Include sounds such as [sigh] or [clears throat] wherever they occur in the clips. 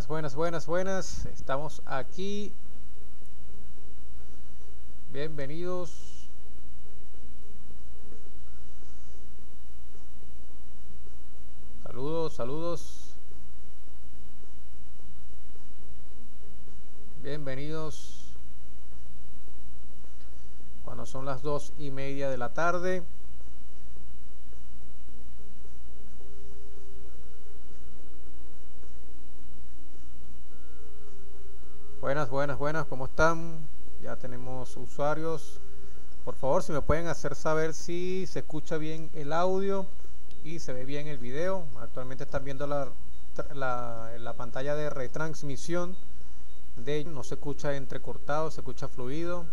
Buenas, buenas, buenas, buenas. Estamos aquí. Bienvenidos. Saludos, saludos. Bienvenidos. Cuando son las dos y media de la tarde. Buenas, buenas, buenas, ¿cómo están? Ya tenemos usuarios. Por favor, si me pueden hacer saber si se escucha bien el audio y se ve bien el video. Actualmente están viendo la, la, pantalla de retransmisión de no se escucha entrecortado, se escucha fluido.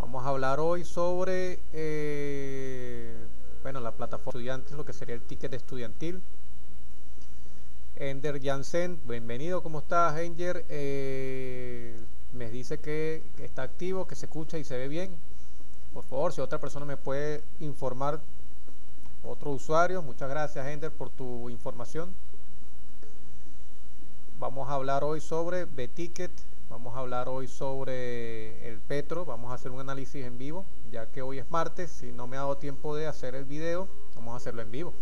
Vamos a hablar hoy sobre eh, bueno, la plataforma estudiantes, lo que sería el ticket estudiantil. Ender Jansen, bienvenido, ¿cómo estás, Enger? Eh, me dice que está activo, que se escucha y se ve bien. Por favor, si otra persona me puede informar, otro usuario, muchas gracias, Ender, por tu información. Vamos a hablar hoy sobre B-Ticket, vamos a hablar hoy sobre el Petro, vamos a hacer un análisis en vivo, ya que hoy es martes, si no me ha dado tiempo de hacer el video, vamos a hacerlo en vivo.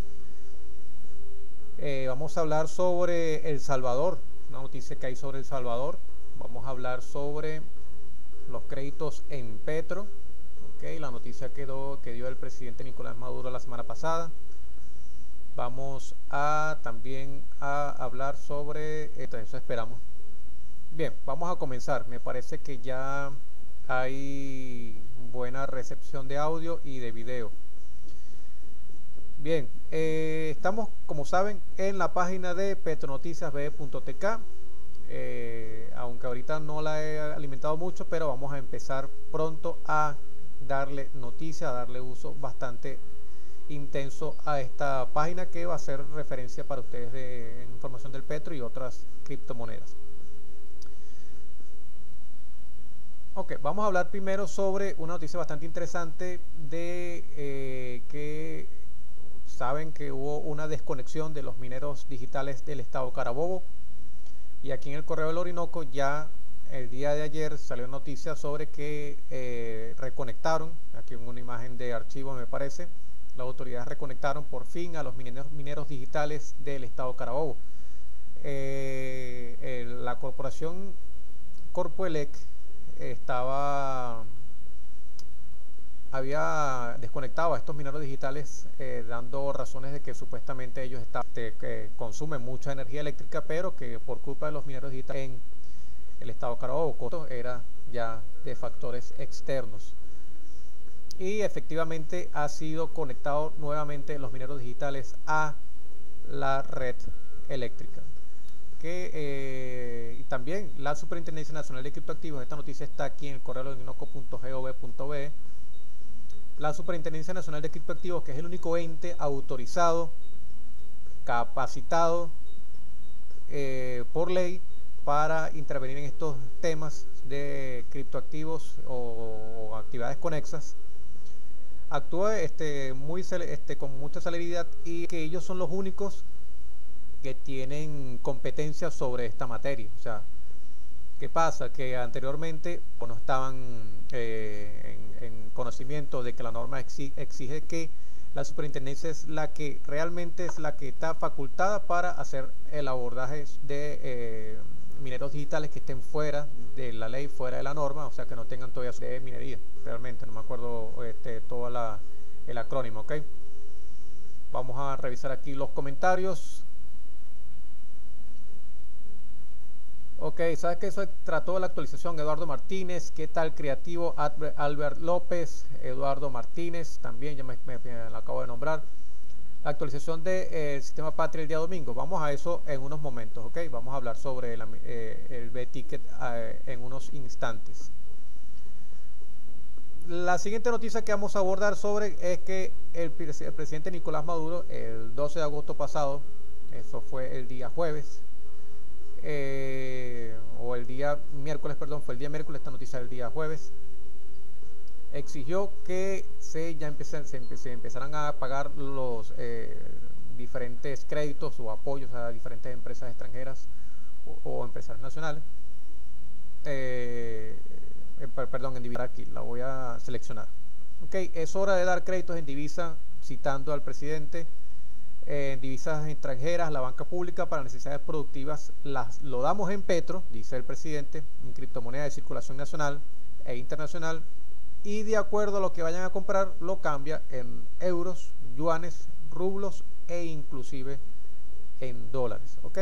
Eh, vamos a hablar sobre El Salvador, una noticia que hay sobre El Salvador. Vamos a hablar sobre los créditos en Petro, okay, la noticia que dio el presidente Nicolás Maduro la semana pasada. Vamos a también a hablar sobre, eso esperamos. Bien, vamos a comenzar. Me parece que ya hay buena recepción de audio y de video. Bien, eh, estamos, como saben, en la página de petronoticiasb.tk. Eh, aunque ahorita no la he alimentado mucho, pero vamos a empezar pronto a darle noticia, a darle uso bastante intenso a esta página que va a ser referencia para ustedes de información del petro y otras criptomonedas. Ok, vamos a hablar primero sobre una noticia bastante interesante de eh, que saben que hubo una desconexión de los mineros digitales del estado Carabobo y aquí en el Correo del Orinoco ya el día de ayer salió noticia sobre que eh, reconectaron, aquí en una imagen de archivo me parece, las autoridades reconectaron por fin a los mineros, mineros digitales del estado Carabobo. Eh, la corporación Corpoelec estaba había desconectado a estos mineros digitales eh, dando razones de que supuestamente ellos este, consumen mucha energía eléctrica, pero que por culpa de los mineros digitales en el estado Carabobo era ya de factores externos. Y efectivamente ha sido conectado nuevamente los mineros digitales a la red eléctrica. Que, eh, también la Superintendencia Nacional de Criptoactivos, esta noticia está aquí en el correo de la Superintendencia Nacional de Criptoactivos, que es el único ente autorizado, capacitado eh, por ley para intervenir en estos temas de criptoactivos o, actividades conexas, actúa este, muy, este, con mucha celeridad y que ellos son los únicos que tienen competencia sobre esta materia. O sea, ¿qué pasa? Que anteriormente no estaban eh, en, conocimiento de que la norma exige, que la superintendencia es la que realmente es la que está facultada para hacer el abordaje de eh, mineros digitales que estén fuera de la ley, fuera de la norma, o sea que no tengan todavía de minería, realmente, no me acuerdo este, todo el acrónimo, ¿ok? Vamos a revisar aquí los comentarios. Ok, ¿sabes que eso trató la actualización? Eduardo Martínez, ¿qué tal creativo? Albert López, Eduardo Martínez, también ya me, lo acabo de nombrar. La actualización del de, eh, sistema Patria el día domingo. Vamos a eso en unos momentos, ¿ok? Vamos a hablar sobre eh, el B-Ticket eh, en unos instantes. La siguiente noticia que vamos a abordar sobre es que el presidente Nicolás Maduro, el 12 de agosto pasado, eso fue el día jueves, eh, o el día miércoles, perdón, fue el día miércoles, esta noticia del día jueves, exigió que se ya se, empezaran a pagar los eh, diferentes créditos o apoyos a diferentes empresas extranjeras o empresarios nacionales. Eh, eh, perdón, en divisa aquí, la voy a seleccionar. Ok, es hora de dar créditos en divisa, citando al presidente, en divisas extranjeras, la banca pública para necesidades productivas, las, lo damos en petro, dice el presidente, en criptomoneda de circulación nacional e internacional, y de acuerdo a lo que vayan a comprar, lo cambia en euros, yuanes, rublos e inclusive en dólares. ¿ok?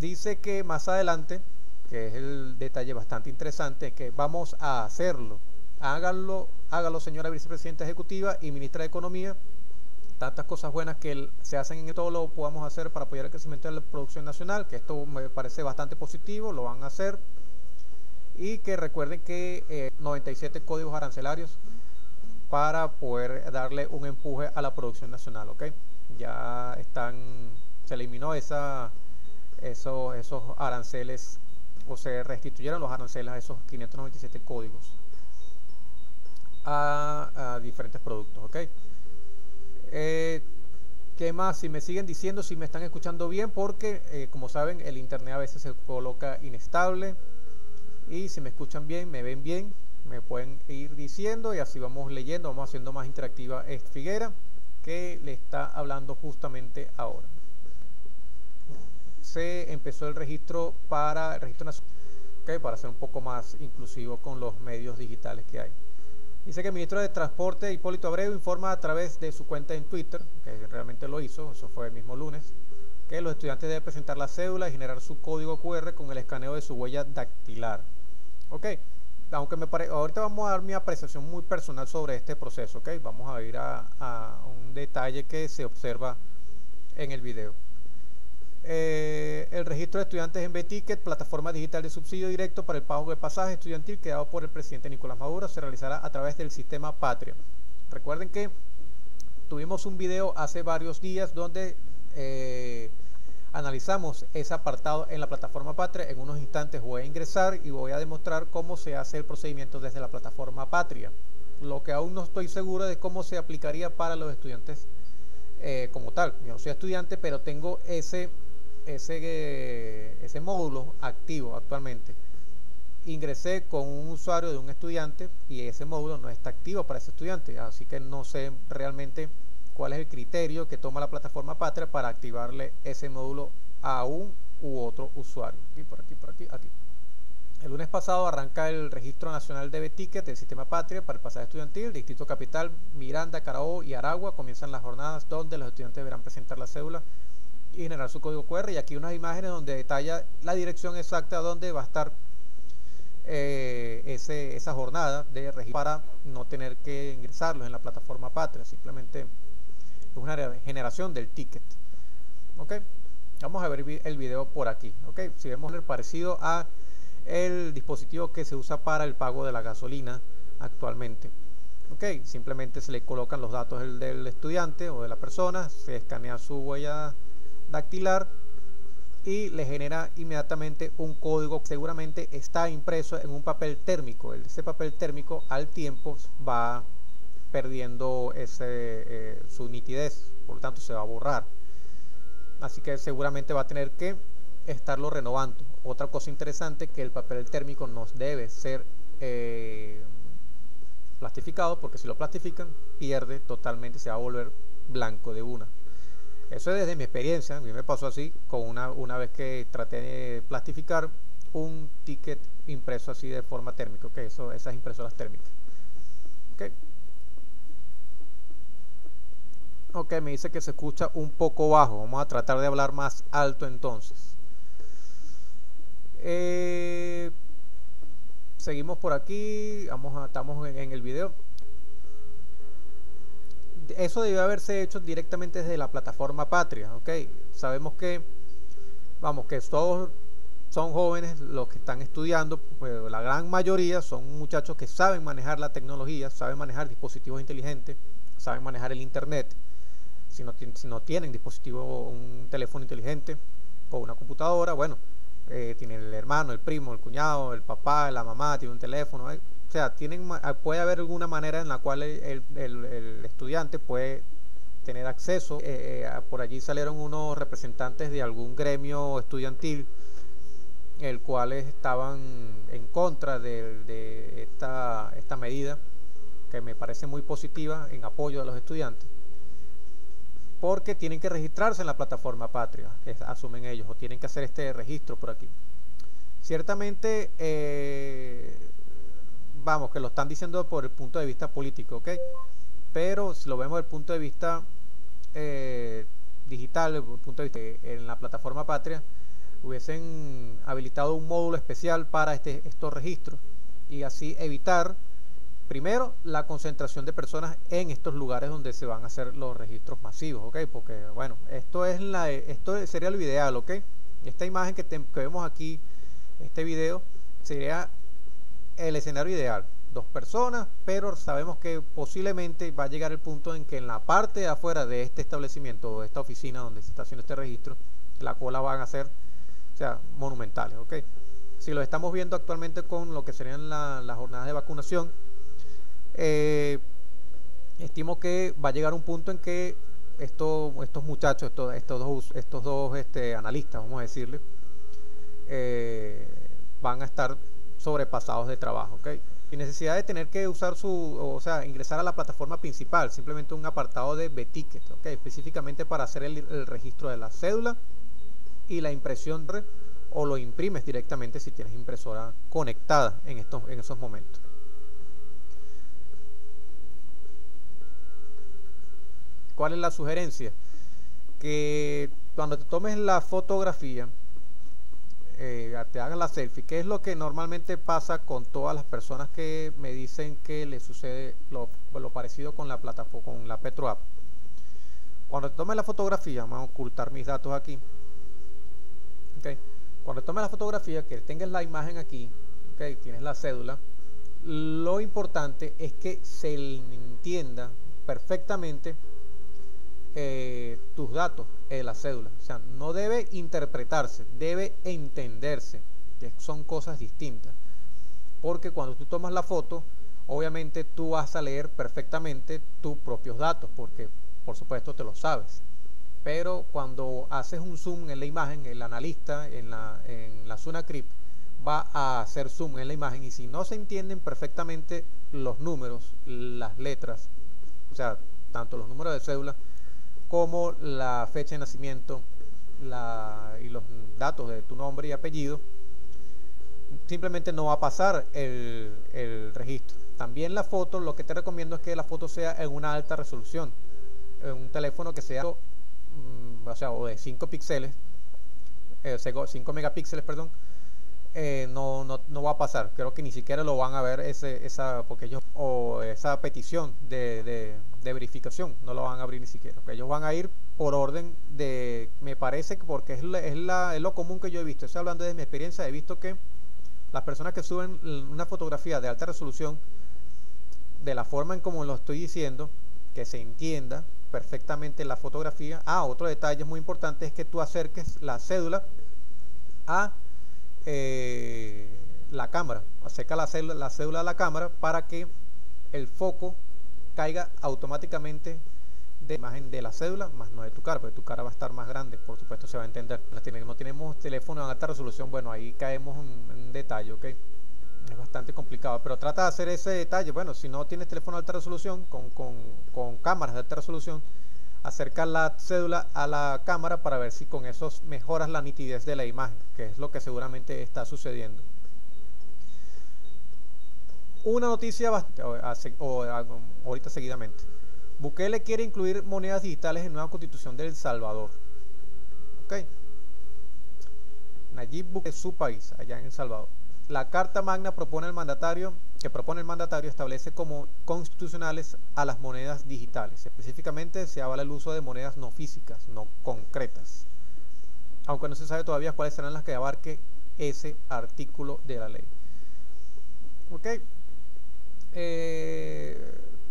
Dice que más adelante, que es el detalle bastante interesante, que vamos a hacerlo. Háganlo, hágalo señora vicepresidenta ejecutiva y ministra de Economía. Tantas cosas buenas que se hacen en todo lo podamos hacer para apoyar el crecimiento de la producción nacional, que esto me parece bastante positivo, lo van a hacer. Y que recuerden que 97 eh, códigos arancelarios para poder darle un empuje a la producción nacional, ¿ok? Ya están, se eliminó esa, esos, esos aranceles o se restituyeron los aranceles a esos 597 códigos a, diferentes productos, ¿ok? Eh, ¿Qué más? Si me siguen diciendo, si me están escuchando bien, porque eh, como saben, el internet a veces se coloca inestable. Y si me escuchan bien, me ven bien, me pueden ir diciendo y así vamos leyendo, vamos haciendo más interactiva esta Figuera que le está hablando justamente ahora. Se empezó el registro para el registro nacional, para ser un poco más inclusivo con los medios digitales que hay. Dice que el ministro de Transporte, Hipólito Abreu, informa a través de su cuenta en Twitter, que realmente lo hizo, eso fue el mismo lunes, que los estudiantes deben presentar la cédula y generar su código QR con el escaneo de su huella dactilar. Ok, aunque me parece, ahorita vamos a dar mi apreciación muy personal sobre este proceso, ok, vamos a ir a, un detalle que se observa en el video. Eh, el registro de estudiantes en B-Ticket, plataforma digital de subsidio directo para el pago de pasaje estudiantil creado por el presidente Nicolás Maduro, se realizará a través del sistema Patria. Recuerden que tuvimos un video hace varios días donde eh, analizamos ese apartado en la plataforma Patria. En unos instantes voy a ingresar y voy a demostrar cómo se hace el procedimiento desde la plataforma Patria. Lo que aún no estoy seguro de cómo se aplicaría para los estudiantes eh, como tal. Yo soy estudiante, pero tengo ese, ese, ese módulo activo actualmente. Ingresé con un usuario de un estudiante y ese módulo no está activo para ese estudiante, así que no sé realmente cuál es el criterio que toma la plataforma Patria para activarle ese módulo a un u otro usuario. Aquí, por aquí, por aquí, aquí. El lunes pasado arranca el Registro Nacional de B-Ticket del Sistema Patria para el pasaje estudiantil. Distrito Capital, Miranda, Carabobo y Aragua comienzan las jornadas donde los estudiantes deberán presentar la cédula y generar su código QR. Y aquí unas imágenes donde detalla la dirección exacta donde va a estar eh, esa jornada de registro para no tener que ingresarlos en la plataforma Patria. Simplemente es una generación del ticket. ¿Ok? Vamos a ver el video por aquí. ¿Ok? Si vemos el parecido a el dispositivo que se usa para el pago de la gasolina actualmente. ¿Ok? Simplemente se le colocan los datos del, del estudiante o de la persona, se escanea su huella dactilar y le genera inmediatamente un código que seguramente está impreso en un papel térmico. Ese papel térmico al tiempo va perdiendo ese, eh, su nitidez, por lo tanto se va a borrar. Así que seguramente va a tener que estarlo renovando. Otra cosa interesante que el papel térmico nos debe ser eh, plastificado porque si lo plastifican pierde totalmente, se va a volver blanco de una. Eso es desde mi experiencia, a mí me pasó así con una, una vez que traté de plastificar un ticket impreso así de forma térmica, que eso, esas impresoras térmicas. Okay. Ok, me dice que se escucha un poco bajo. Vamos a tratar de hablar más alto entonces. Eh, seguimos por aquí. Vamos estamos en, el video. Eso debió haberse hecho directamente desde la plataforma Patria. Ok, sabemos que, vamos, que todos son jóvenes los que están estudiando. Pues la gran mayoría son muchachos que saben manejar la tecnología, saben manejar dispositivos inteligentes, saben manejar el internet si no, tienen dispositivo, un teléfono inteligente o una computadora, bueno, eh, tiene el hermano, el primo, el cuñado, el papá, la mamá, tiene un teléfono. Sea, tienen, puede haber alguna manera en la cual el, estudiante puede tener acceso. por allí salieron unos representantes de algún gremio estudiantil, el cuales estaban en contra de, esta, esta medida, que me parece muy positiva en apoyo a los estudiantes porque tienen que registrarse en la plataforma Patria, asumen ellos, o tienen que hacer este registro por aquí. Ciertamente, eh, vamos, que lo están diciendo por el punto de vista político, ¿ok? Pero si lo vemos desde el punto de vista eh, digital, desde el punto de vista en la plataforma Patria, hubiesen habilitado un módulo especial para este, estos registros y así evitar primero la concentración de personas en estos lugares donde se van a hacer los registros masivos, ¿ok? Porque bueno, esto es la esto sería lo ideal, ¿ok? Esta imagen que, que vemos aquí, este video, sería el escenario ideal. Dos personas, pero sabemos que posiblemente va a llegar el punto en que en la parte de afuera de este establecimiento o de esta oficina donde se está haciendo este registro, la cola van a ser, o sea, monumentales, ¿ok? Si lo estamos viendo actualmente con lo que serían las jornadas de vacunación, eh, estimo que va a llegar un punto en que estos muchachos, estos, estos dos, estos dos este, analistas, vamos a decirle, eh, van a estar sobrepasados de trabajo, ¿ok? Sin necesidad de tener que usar su, o sea, ingresar a la plataforma principal, simplemente un apartado de B-Ticket, ¿ok? Específicamente para hacer el, el, registro de la cédula y la impresión o lo imprimes directamente si tienes impresora conectada en, estos, en esos momentos. ¿Cuál es la sugerencia? Que cuando te tomes la fotografía, eh, te hagan la selfie, que es lo que normalmente pasa con todas las personas que me dicen que le sucede lo, parecido con la plataforma, con la Petro App. Cuando te tomes la fotografía, vamos a ocultar mis datos aquí. Okay. Cuando tomes la fotografía, que tengas la imagen aquí, okay, tienes la cédula, lo importante es que se entienda perfectamente eh, tus datos en la cédula. O sea, no debe interpretarse, debe entenderse, que son cosas distintas. Porque cuando tú tomas la foto, obviamente tú vas a leer perfectamente tus propios datos, porque por supuesto te lo sabes. Pero cuando haces un zoom en la imagen, el analista en la, en la Crypt va a hacer zoom en la imagen y si no se entienden perfectamente los números, las letras, o sea, tanto los números de cédula como la fecha de nacimiento y los datos de tu nombre y apellido, simplemente no va a pasar el, registro. También la foto, lo que te recomiendo es que la foto sea en una alta resolución, en un teléfono que sea, mm, o sea, o de 5 píxeles, 5 eh, megapíxeles, perdón, eh, no, no, no, va a pasar. Creo que ni siquiera lo van a ver ese, esa, porque ellos, o esa petición de, de, verificación, no lo van a abrir ni siquiera. Ellos van a ir por orden de, me parece que porque es, es, la, es lo común que yo he visto. Estoy hablando de mi experiencia, he visto que las personas que suben una fotografía de alta resolución, de la forma en como lo estoy diciendo, que se entienda perfectamente la fotografía. Ah, otro detalle muy importante es que tú acerques la cédula a eh, la cámara, acerca la cédula, la cédula a la cámara para que el foco caiga automáticamente de imagen de la cédula, más no de tu cara, porque tu cara va a estar más grande, por supuesto se va a entender. No tenemos teléfono en alta resolución, bueno, ahí caemos en detalle, ¿ok? Es bastante complicado, pero trata de hacer ese detalle. Bueno, si no tienes teléfono de alta resolución, con, con, con cámaras de alta resolución, acercar la cédula a la cámara para ver si con eso mejoras la nitidez de la imagen, que es lo que seguramente está sucediendo. Una noticia o, ahorita seguidamente. Bukele quiere incluir monedas digitales en nueva constitución de El Salvador. Ok. Nayib Bukele su país, allá en El Salvador. La Carta Magna propone el mandatario que propone el mandatario establece como constitucionales a las monedas digitales. Específicamente se avala el uso de monedas no físicas, no concretas. Aunque no se sabe todavía cuáles serán las que abarque ese artículo de la ley. Ok. Eh,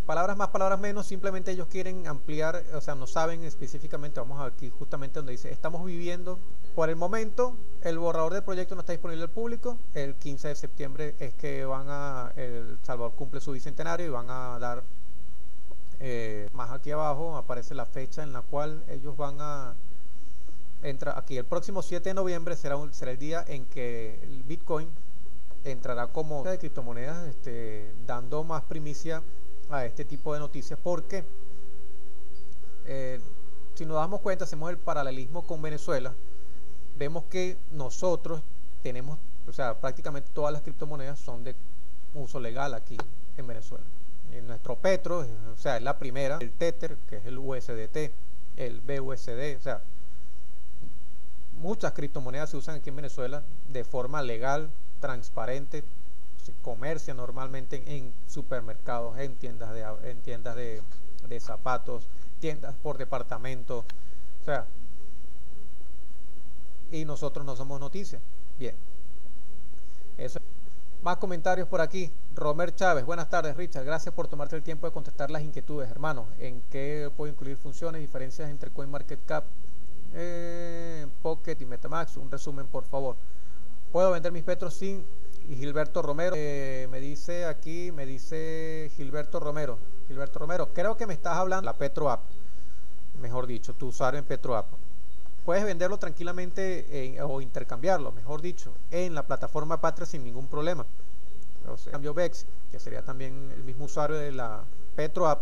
palabras más, palabras menos, simplemente ellos quieren ampliar, o sea, no saben específicamente, vamos aquí justamente donde dice, estamos viviendo, por el momento, el borrador del proyecto no está disponible al público, el 15 de septiembre es que van a, El Salvador cumple su bicentenario y van a dar Eh, más aquí abajo aparece la fecha en la cual ellos van a entrar aquí. El próximo 7 de noviembre será, será el día en que el Bitcoin entrará como de criptomonedas, este, dando más primicia a este tipo de noticias porque eh, si nos damos cuenta, hacemos el paralelismo con Venezuela, vemos que nosotros tenemos, o sea, prácticamente todas las criptomonedas son de uso legal aquí en Venezuela. En nuestro Petro, o sea, es la primera, el Tether, que es el USDT, el BUSD, o sea, muchas criptomonedas se usan aquí en Venezuela de forma legal, transparente, se comercia normalmente en, supermercados, en tiendas de, en tiendas de, de zapatos, tiendas por departamento, o sea, y nosotros no somos noticias. Bien. Eso. Más comentarios por aquí. Romer Chávez, buenas tardes Richard, gracias por tomarte el tiempo de contestar las inquietudes, hermano. ¿En qué puedo incluir funciones, diferencias entre CoinMarketCap, eh, Pocket y Metamax? Un resumen, por favor. ¿Puedo vender mis petros sin y Gilberto Romero? Eh, me dice aquí, me dice Gilberto Romero. Gilberto Romero, creo que me estás hablando la Petro App, mejor dicho, tu usuario en Petro App puedes venderlo tranquilamente o intercambiarlo, mejor dicho, en la plataforma Patria sin ningún problema. O cambio Bex, que sería también el mismo usuario de la PetroApp,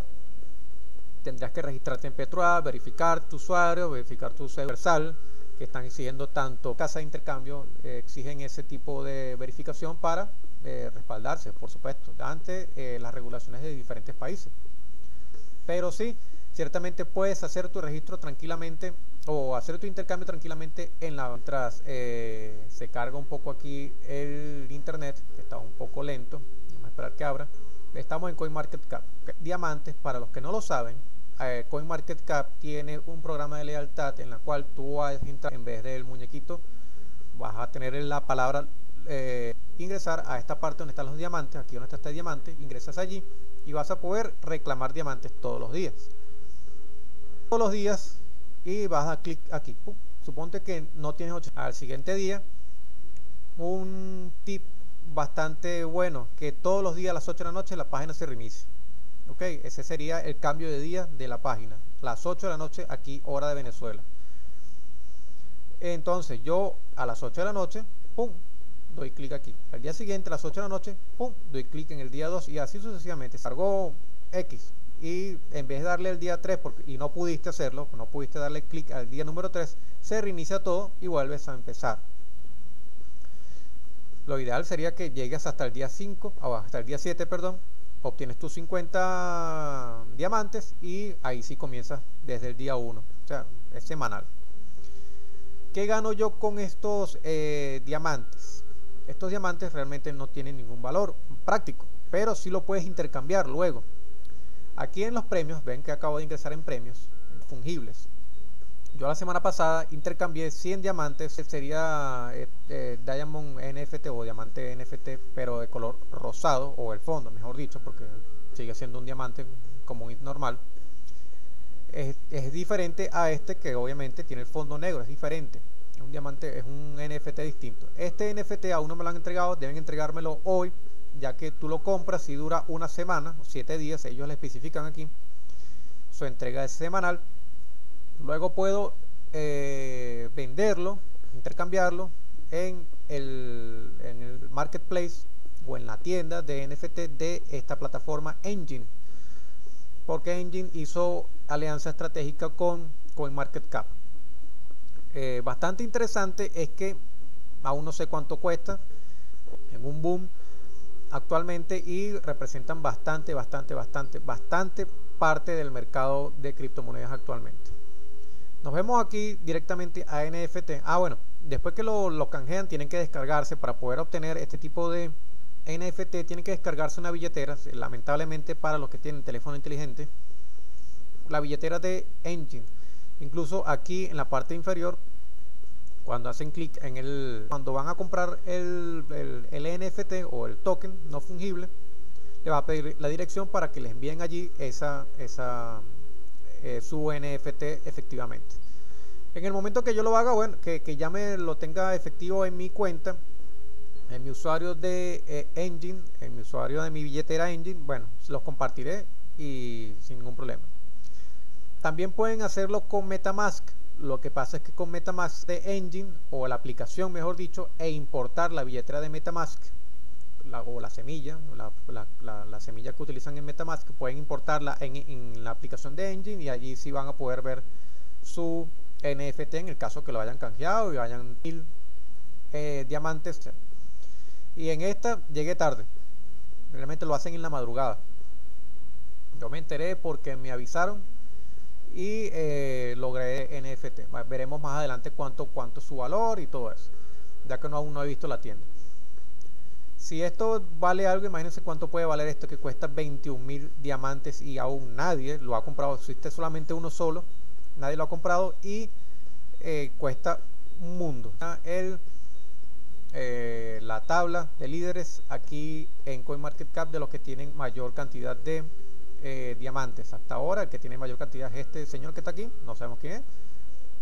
tendrías que registrarte en PetroApp, verificar tu usuario, verificar tu universal, que están exigiendo tanto. Casa de intercambio, eh, exigen ese tipo de verificación para eh, respaldarse, por supuesto, ante eh, las regulaciones de diferentes países. Pero sí, ciertamente puedes hacer tu registro tranquilamente o hacer tu intercambio tranquilamente en la mientras se carga un poco aquí el internet que está un poco lento. Vamos a esperar que abra. Estamos en CoinMarketCap. Diamantes para los que no lo saben eh, CoinMarketCap tiene un programa de lealtad en la cual tú vas a entrar en vez del muñequito vas a tener la palabra eh, ingresar a esta parte donde están los diamantes aquí donde está este diamante ingresas allí y vas a poder reclamar diamantes todos los días todos los días y vas a clic aquí. Suponte que no tienes 8. Al siguiente día, un tip bastante bueno, que todos los días a las 8 de la noche la página se reinicie. Ok, ese sería el cambio de día de la página. Las 8 de la noche aquí, hora de Venezuela. Entonces yo a las 8 de la noche, pum, doy clic aquí. Al día siguiente, a las 8 de la noche, pum, doy clic en el día 2 y así sucesivamente. Cargó X, y en vez de darle el día 3 porque, y no pudiste hacerlo, no pudiste darle clic al día número 3, se reinicia todo y vuelves a empezar. Lo ideal sería que llegues hasta el día 5, o hasta el día 7, perdón, obtienes tus 50 diamantes y ahí sí comienzas desde el día 1, o sea, es semanal. ¿Qué gano yo con estos eh, diamantes? Estos diamantes realmente no tienen ningún valor práctico, pero sí lo puedes intercambiar luego. Aquí en los premios, ven que acabo de ingresar en premios fungibles. Yo la semana pasada intercambié 100 diamantes, sería eh, eh, Diamond NFT o diamante NFT, pero de color rosado, o el fondo, mejor dicho, porque sigue siendo un diamante común y normal. Es, es, diferente a este que obviamente tiene el fondo negro, es diferente. Es un diamante, es un NFT distinto. Este NFT aún no me lo han entregado, deben entregármelo hoy ya que tú lo compras y dura una semana, o siete días, ellos le especifican aquí, su entrega es semanal. Luego puedo eh, venderlo, intercambiarlo en el, en el marketplace o en la tienda de NFT de esta plataforma Engine. Porque Engine hizo alianza estratégica con CoinMarketCap. Eh, bastante interesante es que aún no sé cuánto cuesta. En un boom actualmente y representan bastante, bastante, bastante, bastante parte del mercado de criptomonedas actualmente. Nos vemos aquí directamente a NFT. Ah, bueno, después que lo, lo canjean tienen que descargarse para poder obtener este tipo de NFT. Tienen que descargarse una billetera, lamentablemente para los que tienen teléfono inteligente, la billetera de Engine. Incluso aquí en la parte inferior cuando hacen clic en el cuando van a comprar el, el, NFT o el token no fungible le va a pedir la dirección para que les envíen allí esa, esa eh, su NFT efectivamente en el momento que yo lo haga bueno que, ya me lo tenga efectivo en mi cuenta en mi usuario de eh, Engine en mi usuario de mi billetera Engine bueno los compartiré y sin ningún problema. También pueden hacerlo con Metamask. Lo que pasa es que con Metamask de Engine o la aplicación, mejor dicho, e importar la billetera de Metamask o la semilla, la, semilla que utilizan en Metamask, pueden importarla en, la aplicación de Engine y allí sí van a poder ver su NFT en el caso que lo hayan canjeado y vayan mil eh, diamantes. Y en esta llegué tarde. Realmente lo hacen en la madrugada. Yo me enteré porque me avisaron y eh, logré NFT. Veremos más adelante cuánto, cuánto es su valor y todo eso. Ya que no, aún no he visto la tienda. Si esto vale algo, imagínense cuánto puede valer esto que cuesta 21 mil diamantes y aún nadie lo ha comprado. Existe solamente uno solo, nadie lo ha comprado y eh, cuesta un mundo. El, eh, la tabla de líderes aquí en CoinMarketCap de los que tienen mayor cantidad de eh, diamantes. Hasta ahora el que tiene mayor cantidad es este señor que está aquí, no sabemos quién es.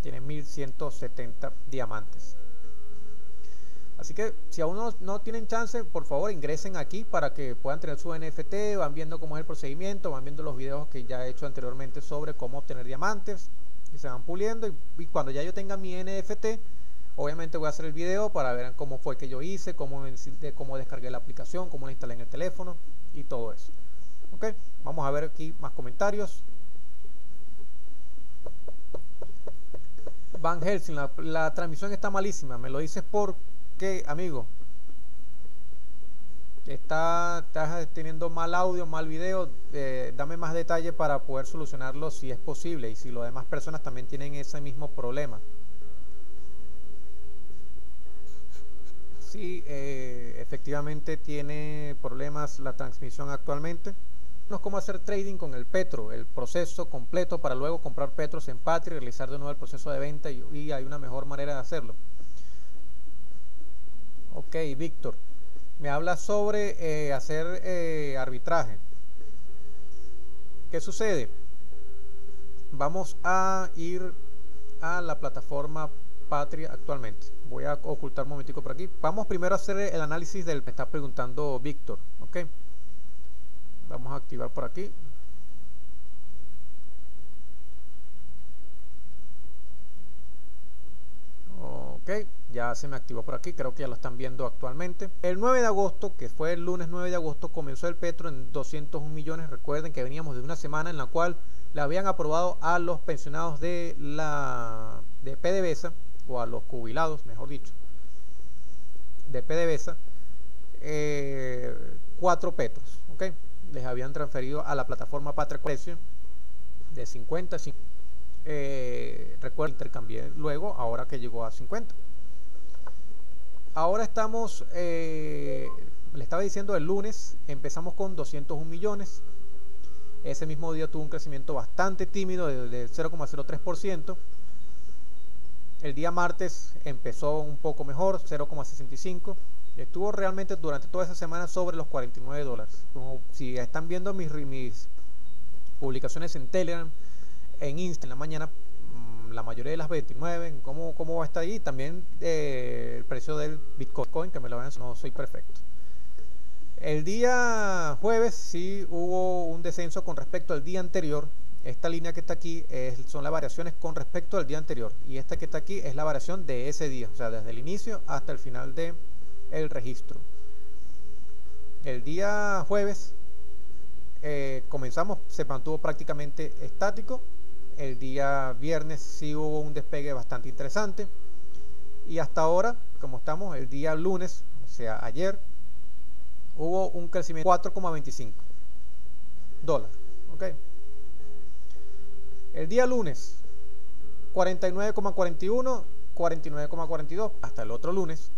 Tiene 1170 diamantes. Así que si aún no, tienen chance, por favor ingresen aquí para que puedan tener su NFT, van viendo cómo es el procedimiento, van viendo los videos que ya he hecho anteriormente sobre cómo obtener diamantes y se van puliendo y, cuando ya yo tenga mi NFT, obviamente voy a hacer el video para ver cómo fue que yo hice, cómo, descargué la aplicación, cómo la instalé en el teléfono y todo eso. Ok, vamos a ver aquí más comentarios. Van Helsing, la transmisión está malísima, me lo dices por amigo, está, estás teniendo mal audio, mal video, eh, dame más detalle para poder solucionarlo si es posible y si las demás personas también tienen ese mismo problema. si eh, efectivamente tiene problemas la transmisión actualmente. No es como hacer trading con el Petro, el proceso completo para luego comprar Petros en Patria y realizar de nuevo el proceso de venta y hay una mejor manera de hacerlo. Ok, Víctor. Me habla sobre eh, hacer eh, arbitraje. ¿Qué sucede? Vamos a ir a la plataforma Patria actualmente. Voy a ocultar un momentico por aquí. Vamos primero a hacer el análisis del que está preguntando Víctor. Ok. Vamos a activar por aquí. Ok, ya se me activó por aquí, creo que ya lo están viendo actualmente. El 9 de agosto, que fue el lunes 9 de agosto, comenzó el Petro en 201 millones. Recuerden que veníamos de una semana en la cual le habían aprobado a los pensionados de la de PDVSA, o a los jubilados, mejor dicho, de PDVSA, eh, cuatro petros. ¿ok? Les habían transferido a la plataforma Patria Precio de 50 a 50 eh, recuerdo, intercambié luego, ahora que llegó a 50. Ahora estamos, eh, le estaba diciendo el lunes, empezamos con 201 millones. Ese mismo día tuvo un crecimiento bastante tímido de, 0,03%. El día martes empezó un poco mejor, 0,65. Estuvo realmente durante toda esa semana sobre los 49 dólares. Como si están viendo mis, mis publicaciones en Telegram, en Insta en la mañana, mm, la mayoría de las 29, cómo, cómo va a estar ahí. También eh, el precio del Bitcoin, que me lo ven, no soy perfecto. El día jueves sí hubo un descenso con respecto al día anterior. Esta línea que está aquí son las variaciones con respecto al día anterior. Y esta que está aquí es la variación de ese día, o sea, desde el inicio hasta el final del el registro. El día jueves eh, comenzamos, se mantuvo prácticamente estático el día viernes sí hubo un despegue bastante interesante. Y hasta ahora, como estamos, el día lunes, o sea, ayer, hubo un crecimiento de 4,25 dólares. ¿ok? El día lunes, 49,41, 49,42, hasta el otro lunes,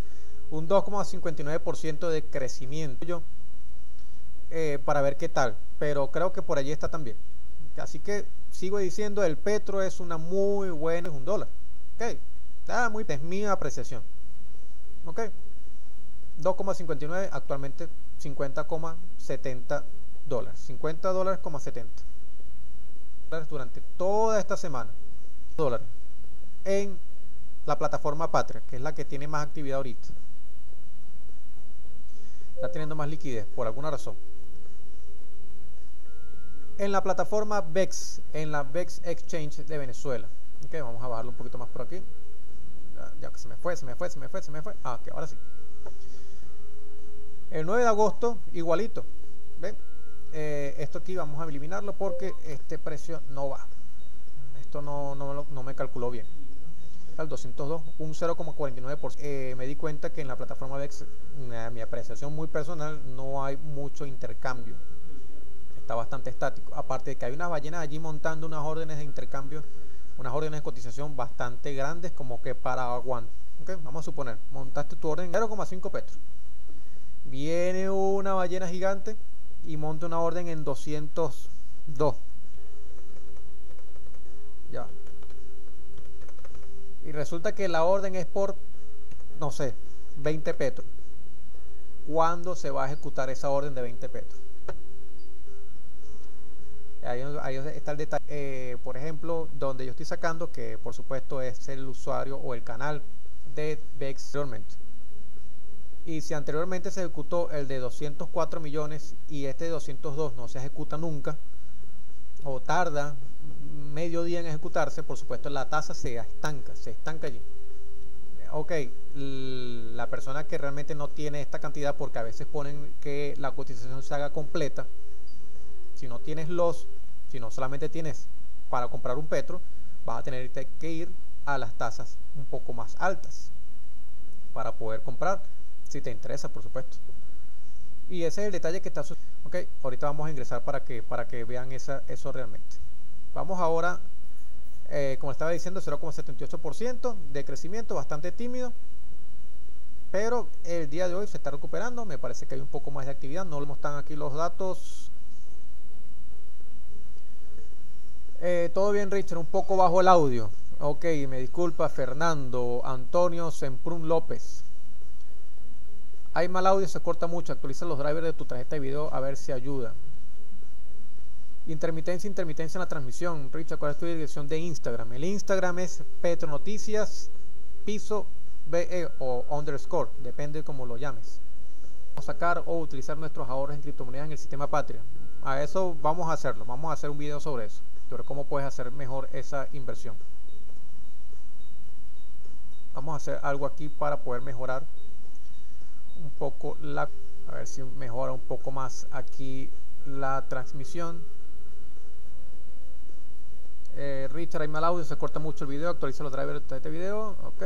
un 2,59% de crecimiento eh, para ver qué tal. Pero creo que por allí está también. Así que sigo diciendo, el petro es una muy buena, es un dólar. Ok, está muy, es mi apreciación. Ok, 2,59, actualmente 50,70 dólares. 50 dólares, 70 durante toda esta semana. Dólares en la plataforma Patria, que es la que tiene más actividad ahorita. Está teniendo más liquidez por alguna razón. En la plataforma VEX, en la VEX Exchange de Venezuela. Ok, vamos a bajarlo un poquito más por aquí. Ya, que se me fue, se me fue, se me fue, se me fue. Ah, ok, ahora sí. El 9 de agosto, igualito. ¿Ven? Eh, esto aquí vamos a eliminarlo porque este precio no va. Esto no, no, no me calculó bien. Al 202, un 0,49%. Eh, me di cuenta que en la plataforma VEX, mi apreciación muy personal, no hay mucho intercambio está bastante estático. Aparte de que hay unas ballenas allí montando unas órdenes de intercambio, unas órdenes de cotización bastante grandes como que para aguantar. Vamos a suponer, montaste tu orden en 0,5 petros. Viene una ballena gigante y monta una orden en 202. Ya. Y resulta que la orden es por, no sé, 20 petros. ¿Cuándo se va a ejecutar esa orden de 20 petros? Ahí, está el detalle. Eh, por ejemplo, donde yo estoy sacando, que por supuesto es el usuario o el canal de anteriormente. Y si anteriormente se ejecutó el de 204 millones y este de 202 no se ejecuta nunca, o tarda medio día en ejecutarse, por supuesto la tasa se estanca, se estanca allí. Ok, la persona que realmente no tiene esta cantidad, porque a veces ponen que la cotización se haga completa, si no tienes los, si no solamente tienes para comprar un petro, vas a tener que ir a las tasas un poco más altas para poder comprar, si te interesa, por supuesto. Y ese es el detalle que está Ok, ahorita vamos a ingresar para que, para que vean esa, eso realmente. Vamos ahora, eh, como estaba diciendo, 0,78% de crecimiento, bastante tímido. Pero el día de hoy se está recuperando, me parece que hay un poco más de actividad. No están aquí los datos Eh, todo bien, Richard, un poco bajo el audio. Ok, me disculpa Fernando Antonio Semprún López. Hay mal audio, se corta mucho. Actualiza los drivers de tu tarjeta de video a ver si ayuda. Intermitencia, intermitencia en la transmisión. Richard, ¿cuál es tu dirección de Instagram? El Instagram es Petro Noticias Piso BE o underscore, depende de cómo lo llames. Vamos a sacar o utilizar nuestros ahorros en criptomonedas en el sistema Patria. A eso vamos a hacerlo, vamos a hacer un video sobre eso cómo puedes hacer mejor esa inversión. Vamos a hacer algo aquí para poder mejorar un poco la... A ver si mejora un poco más aquí la transmisión. Eh, Richard, hay mal audio, se corta mucho el video, actualiza los drivers de este video. Ok.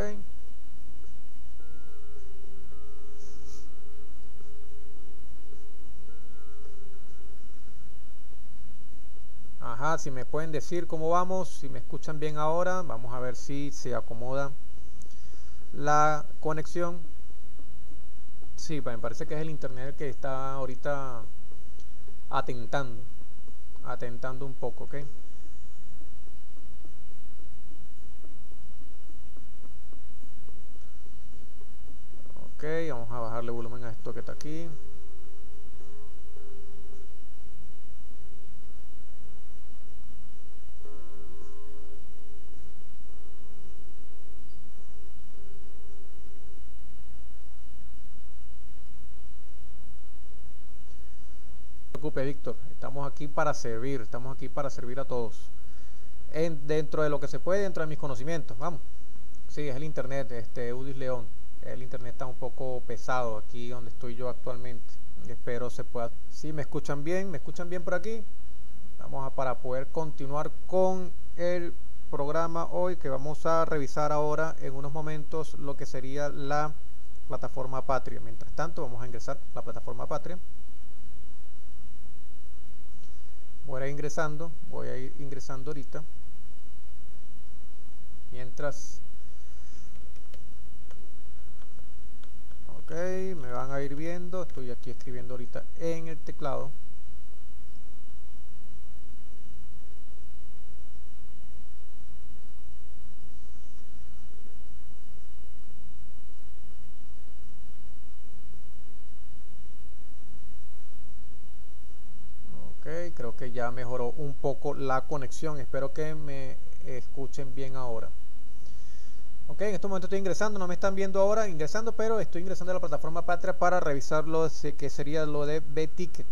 Si me pueden decir cómo vamos, si me escuchan bien ahora, vamos a ver si se acomoda la conexión. Sí, me parece que es el internet que está ahorita atentando, atentando un poco, ¿ok? Ok, vamos a bajarle volumen a esto que está aquí. Preocupe, Víctor. Estamos aquí para servir, estamos aquí para servir a todos. En, dentro de lo que se puede, dentro de mis conocimientos. Vamos. Sí, es el internet, este Udis León. El internet está un poco pesado aquí donde estoy yo actualmente. Espero se pueda. Si me escuchan bien, me escuchan bien por aquí. Vamos a para poder continuar con el programa hoy que vamos a revisar ahora en unos momentos lo que sería la plataforma Patria. Mientras tanto, vamos a ingresar la plataforma Patria. Voy a ir ingresando voy a ir ingresando ahorita. Mientras. Ok me van a ir viendo. Estoy aquí escribiendo ahorita en el teclado creo que ya mejoró un poco la conexión. Espero que me escuchen bien ahora. Ok, en este momento estoy ingresando, no me están viendo ahora ingresando, pero estoy ingresando a la plataforma Patria para revisar lo que sería lo de B-Ticket.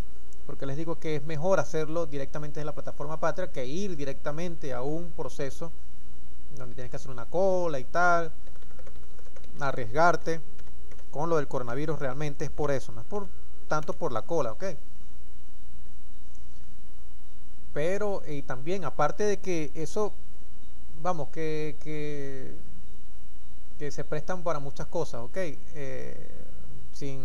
porque les digo que es mejor hacerlo directamente desde la plataforma Patria que ir directamente a un proceso donde tienes que hacer una cola y tal, arriesgarte con lo del coronavirus realmente es por eso, no es por tanto por la cola, ¿ok? Pero, y también, aparte de que eso, vamos, que, que, que se prestan para muchas cosas, ¿ok? Eh, sin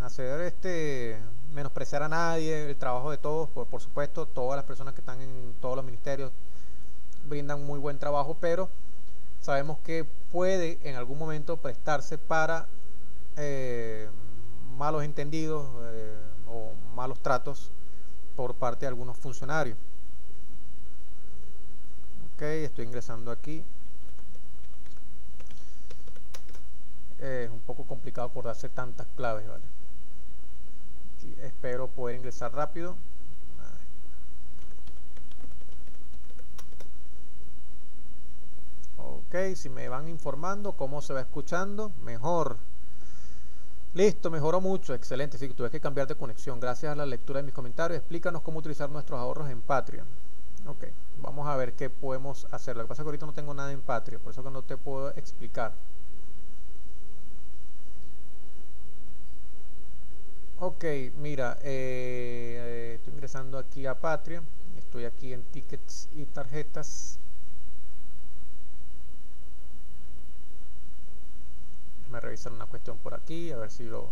hacer este menospreciar a nadie, el trabajo de todos, por, por supuesto, todas las personas que están en todos los ministerios brindan muy buen trabajo, pero sabemos que puede en algún momento prestarse para eh, malos entendidos eh, o malos tratos por parte de algunos funcionarios. Ok, estoy ingresando aquí. es un poco complicado acordarse tantas claves, ¿vale? espero poder ingresar rápido. Ok, si me van informando cómo se va escuchando, mejor. Listo, mejoró mucho, excelente. Sí, tuve que cambiar de conexión. Gracias a la lectura de mis comentarios. Explícanos cómo utilizar nuestros ahorros en Patreon. Ok, vamos a ver qué podemos hacer. Lo que pasa es que ahorita no tengo nada en Patreon, por eso que no te puedo explicar. Ok, mira, eh, estoy ingresando aquí a Patreon. Estoy aquí en tickets y tarjetas. Déjame revisar una cuestión por aquí, a ver si lo,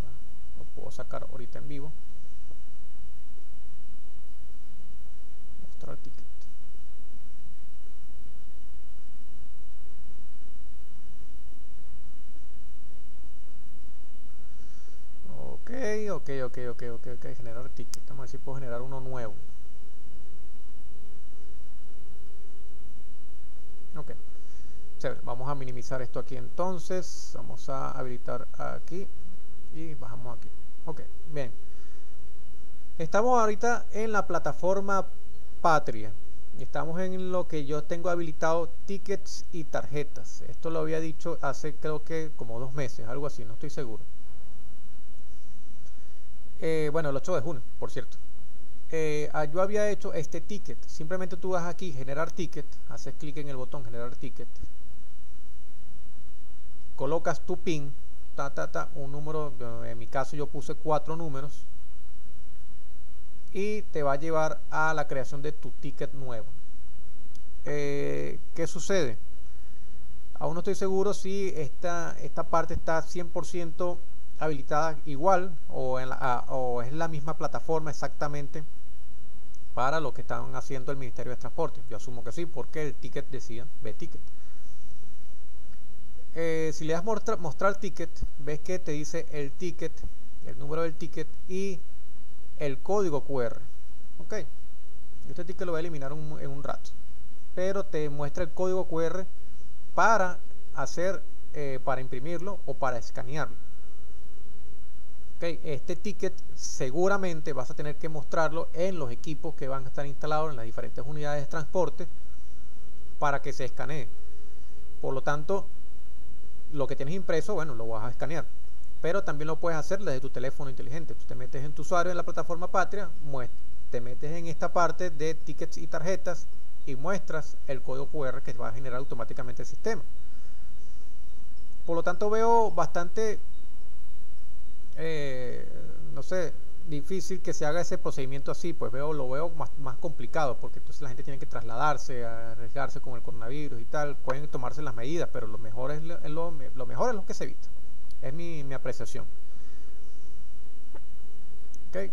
puedo sacar ahorita en vivo. Mostrar ticket. Ok, ok, ok, ok, ok, ok, generar ticket. Vamos a ver si puedo generar uno nuevo. Vamos a minimizar esto aquí entonces vamos a habilitar aquí y bajamos aquí. Ok bien. Estamos ahorita en la plataforma patria. Estamos en lo que yo tengo habilitado tickets y tarjetas. Esto lo había dicho hace creo que como dos meses algo así no estoy seguro. Eh, bueno el 8 de junio por cierto. Eh, ah, yo había hecho este ticket. Simplemente tú vas aquí generar ticket haces clic en el botón generar ticket colocas tu pin, ta, ta, ta, un número, en mi caso yo puse cuatro números, y te va a llevar a la creación de tu ticket nuevo. Eh, ¿Qué sucede? Aún no estoy seguro si esta, esta parte está 100% habilitada igual o, o es la misma plataforma exactamente para lo que están haciendo el Ministerio de Transporte. Yo asumo que sí, porque el ticket decía B-Ticket. Eh, si le das mostrar, mostrar ticket, ves que te dice el ticket, el número del ticket y el código QR. Ok, este ticket lo voy a eliminar en un rato, pero te muestra el código QR para hacer, eh, para imprimirlo o para escanearlo. Okay, este ticket seguramente vas a tener que mostrarlo en los equipos que van a estar instalados en las diferentes unidades de transporte para que se escanee. Por lo tanto, lo que tienes impreso, bueno, lo vas a escanear. Pero también lo puedes hacer desde tu teléfono inteligente. Tú te metes en tu usuario en la plataforma Patria, te metes en esta parte de tickets y tarjetas y muestras el código QR que va a generar automáticamente el sistema. Por lo tanto veo bastante, eh, no sé, difícil que se haga ese procedimiento así, pues veo, lo veo más, más complicado, porque entonces la gente tiene que trasladarse, arriesgarse con el coronavirus y tal, pueden tomarse las medidas, pero lo mejor es lo, mejor es lo que se evita. Es mi, mi apreciación. Ok.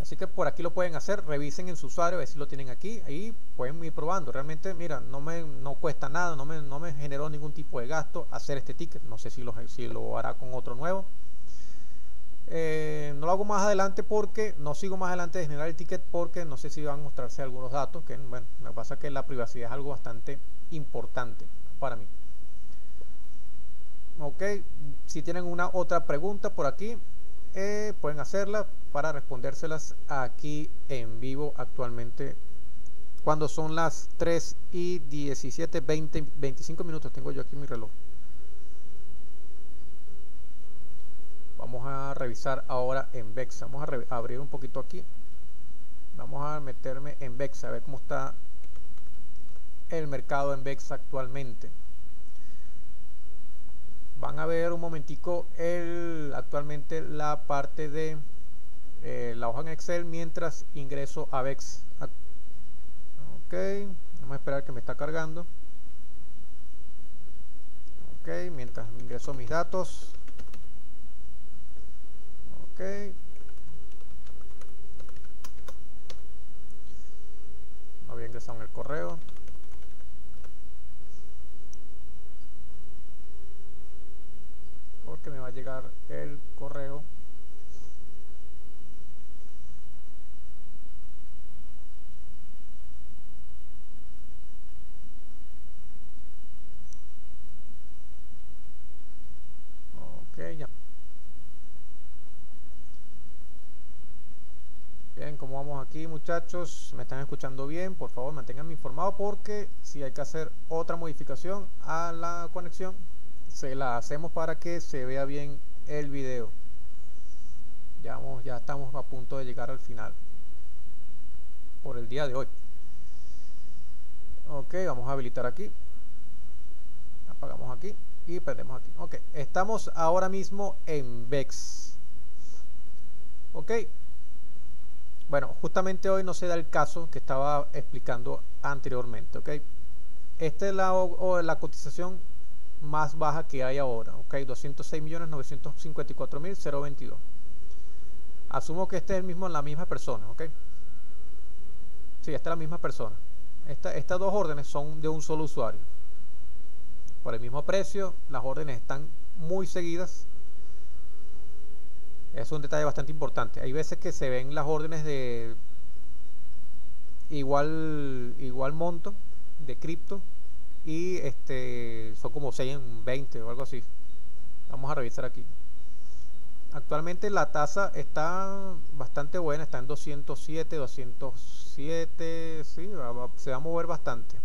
Así que por aquí lo pueden hacer, revisen en su usuario, a ver si lo tienen aquí, ahí pueden ir probando. Realmente, mira, no me no cuesta nada, no me, no me generó ningún tipo de gasto hacer este ticket. No sé si lo, si lo hará con otro nuevo. Eh, no lo hago más adelante porque no sigo más adelante de generar el ticket porque no sé si van a mostrarse algunos datos que bueno me pasa que la privacidad es algo bastante importante para mí. Ok si tienen una otra pregunta por aquí eh, pueden hacerla para respondérselas aquí en vivo actualmente cuando son las 3 y 17 20 25 minutos tengo yo aquí mi reloj vamos a revisar ahora en VEX. Vamos a, abrir un poquito aquí. Vamos a meterme en VEX a ver cómo está el mercado en VEX actualmente. Van a ver un momentico el, actualmente la parte de eh, la hoja en Excel mientras ingreso a VEX. Ok, vamos a esperar que me está cargando. Ok, mientras ingreso mis datos. Ok. No había ingresado en el correo. Porque me va a llegar el correo Bien, ¿cómo vamos aquí muchachos? ¿Me están escuchando bien? Por favor, manténganme informado porque si hay que hacer otra modificación a la conexión, se la hacemos para que se vea bien el video. Ya, vamos, ya estamos a punto de llegar al final por el día de hoy. Ok, vamos a habilitar aquí. Apagamos aquí y prendemos aquí. Ok, estamos ahora mismo en VEX. Ok. Bueno, justamente hoy no se da el caso que estaba explicando anteriormente. Ok. Esta es la, la cotización más baja que hay ahora. Ok, 206.954.022. Asumo que este es el mismo, la misma persona. Ok. Sí, esta es la misma persona. estas dos órdenes son de un solo usuario por el mismo precio. Las órdenes están muy seguidas. Es un detalle bastante importante. Hay veces que se ven las órdenes de igual, igual monto de cripto y este son como 6 en 20 o algo así. Vamos a revisar aquí. Actualmente la tasa está bastante buena, está en 207, 207, sí, se va a mover bastante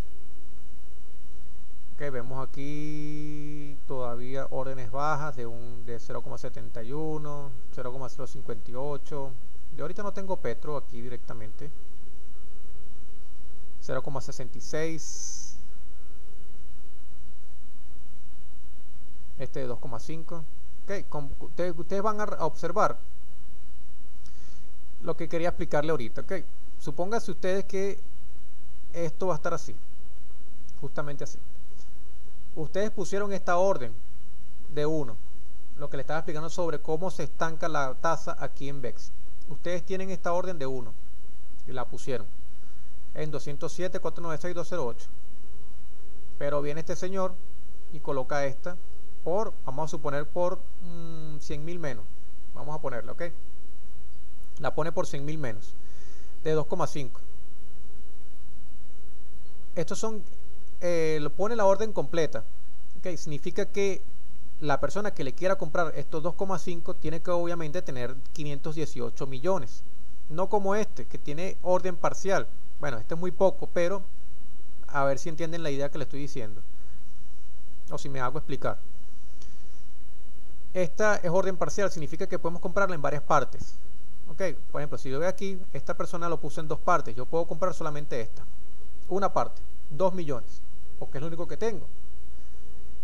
que vemos aquí todavía órdenes bajas de un de 0,71 0,058 yo ahorita no tengo petro aquí directamente. 0,66 este de 2,5 okay, ustedes, ustedes, van a observar lo que quería explicarle ahorita ok. Supóngase ustedes que esto va a estar así justamente así ustedes pusieron esta orden de 1, lo que le estaba explicando sobre cómo se estanca la tasa aquí en VEX. Ustedes tienen esta orden de 1 y la pusieron en 207, 496, 208. Pero viene este señor y coloca esta por, vamos a suponer por 100 mm, mil menos. Vamos a ponerla, ¿ok? La pone por 100 mil menos, de 2,5. Estos son eh, lo pone la orden completa. Okay, significa que la persona que le quiera comprar estos 2,5 tiene que obviamente tener 518 millones. No como este, que tiene orden parcial. Bueno, este es muy poco, pero a ver si entienden la idea que le estoy diciendo. O si me hago explicar. Esta es orden parcial, significa que podemos comprarla en varias partes. Ok, por ejemplo, si yo veo aquí, esta persona lo puso en dos partes. Yo puedo comprar solamente esta. Una parte, 2 millones porque es lo único que tengo.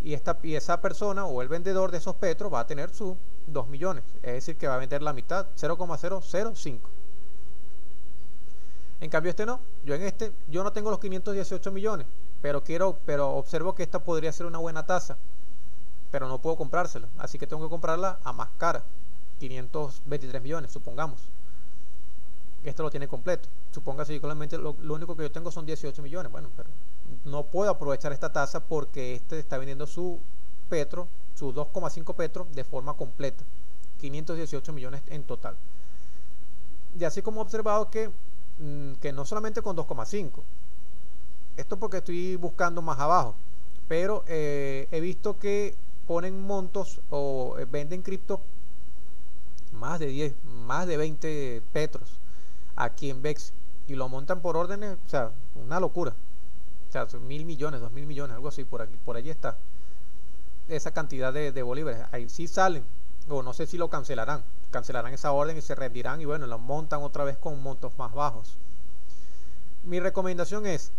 Y, esta, y persona o el vendedor de esos petros va a tener sus 2 millones, es decir, que va a vender la mitad, 0,005. En cambio este no, yo en este, yo no tengo los 518 millones, pero quiero, pero observo que esta podría ser una buena tasa, pero no puedo comprársela, así que tengo que comprarla a más cara, 523 millones, supongamos. Esto lo tiene completo. Suponga si solamente lo, lo único que yo tengo son 18 millones, bueno, pero no puedo aprovechar esta tasa porque este está vendiendo su petro, su 2,5 petro de forma completa, 518 millones en total. Y así como he observado que, mm, que no solamente con 2,5, esto porque estoy buscando más abajo, pero eh, he visto que ponen montos o eh, venden cripto más de 10, más de 20 petros aquí en BEX y lo montan por órdenes, o sea, una locura sea, mil millones, dos mil millones, algo así, por aquí, por allí está. Esa cantidad de, bolívares, ahí sí salen, o no sé si lo cancelarán, cancelarán esa orden y se rendirán y bueno, lo montan otra vez con montos más bajos. Mi recomendación es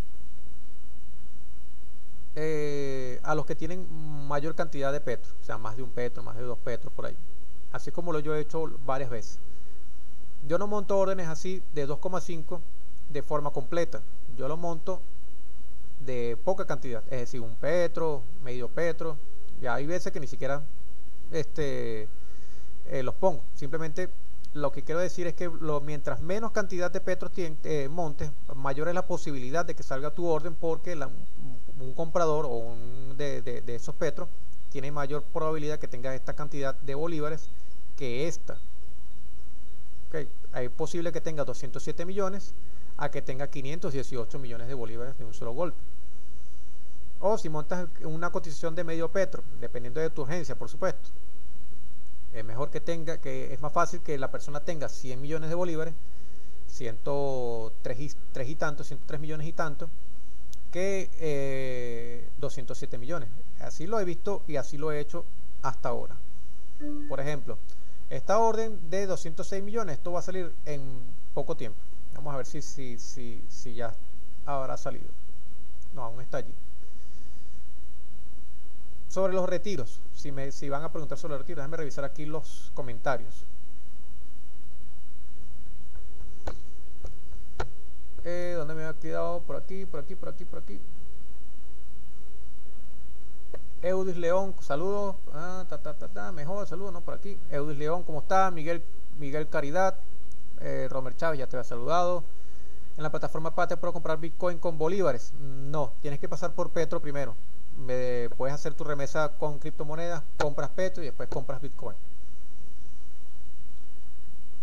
eh, a los que tienen mayor cantidad de petro, o sea, más de un petro, más de dos petros por ahí, así como lo yo he hecho varias veces. Yo no monto órdenes así de 2,5 de forma completa, yo lo monto de poca cantidad, es decir, un petro, medio petro, ya hay veces que ni siquiera este, eh, los pongo. Simplemente lo que quiero decir es que lo, mientras menos cantidad de petros eh, montes, mayor es la posibilidad de que salga tu orden porque un comprador o un de, esos petros tiene mayor probabilidad que tenga esta cantidad de bolívares que esta. Okay. Es posible que tenga 207 millones a que tenga 518 millones de bolívares de un solo golpe. O si montas una cotización de medio petro, dependiendo de tu urgencia, por supuesto. Es mejor que tenga, que es más fácil que la persona tenga 100 millones de bolívares, 103 y, 3 y tanto, 103 millones y tanto, que 207 eh, millones. Así lo he visto y así lo he hecho hasta ahora. Por ejemplo, esta orden de 206 millones, esto va a salir en poco tiempo. Vamos a ver si, si, si, si ya habrá salido. No, aún está allí. Sobre los retiros, si, me, si van a preguntar sobre los retiros, déjenme revisar aquí los comentarios. Eh, ¿Dónde me ha quedado? Por aquí, por aquí, por aquí, por aquí. Eudis León, saludos. Ah, ta, ta, ta, mejor, saludos, ¿no? Por aquí. Eudis León, ¿cómo está? Miguel, Miguel Caridad. Eh, Romer Chávez, ya te había saludado. En la plataforma Pate puedo comprar Bitcoin con bolívares. No, tienes que pasar por Petro primero me, puedes hacer tu remesa con criptomonedas, compras Petro y después compras Bitcoin.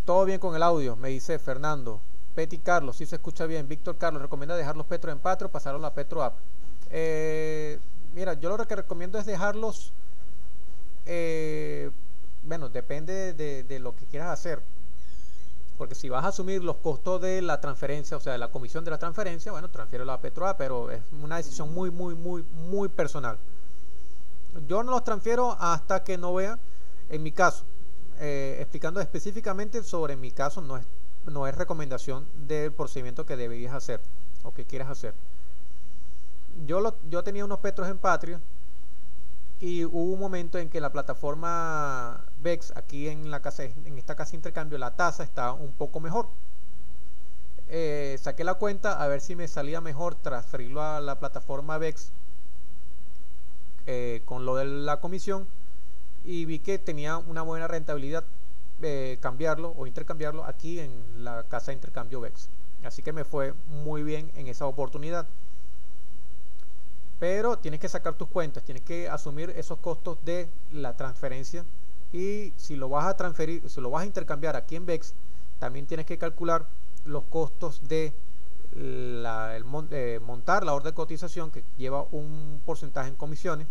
Todo bien con el audio, me dice Fernando. Petty Carlos, si se escucha bien. Víctor Carlos, recomienda dejar los Petro en Patro, pasarlos a Petro App. Eh, mira, yo lo que recomiendo es dejarlos, eh, bueno, depende de lo que quieras hacer porque si vas a asumir los costos de la transferencia, o sea, de la comisión de la transferencia, bueno, transfiero a Petroa, pero es una decisión muy, muy, muy, muy personal. Yo no los transfiero hasta que no vea, en mi caso, eh, explicando específicamente sobre mi caso, no es, no es recomendación del procedimiento que deberías hacer o que quieras hacer. Yo, lo, yo tenía unos petros en Patria y hubo un momento en que la plataforma VEX, aquí en, la casa, en esta casa de intercambio, la tasa está un poco mejor. Eh, saqué la cuenta a ver si me salía mejor transferirlo a la plataforma VEX eh, con lo de la comisión y vi que tenía una buena rentabilidad eh, cambiarlo o intercambiarlo aquí en la casa de intercambio VEX. Así que me fue muy bien en esa oportunidad pero tienes que sacar tus cuentas, tienes que asumir esos costos de la transferencia y si lo vas a transferir, si lo vas a intercambiar aquí en VEX, también tienes que calcular los costos de eh, montar la orden de cotización que lleva un porcentaje en comisiones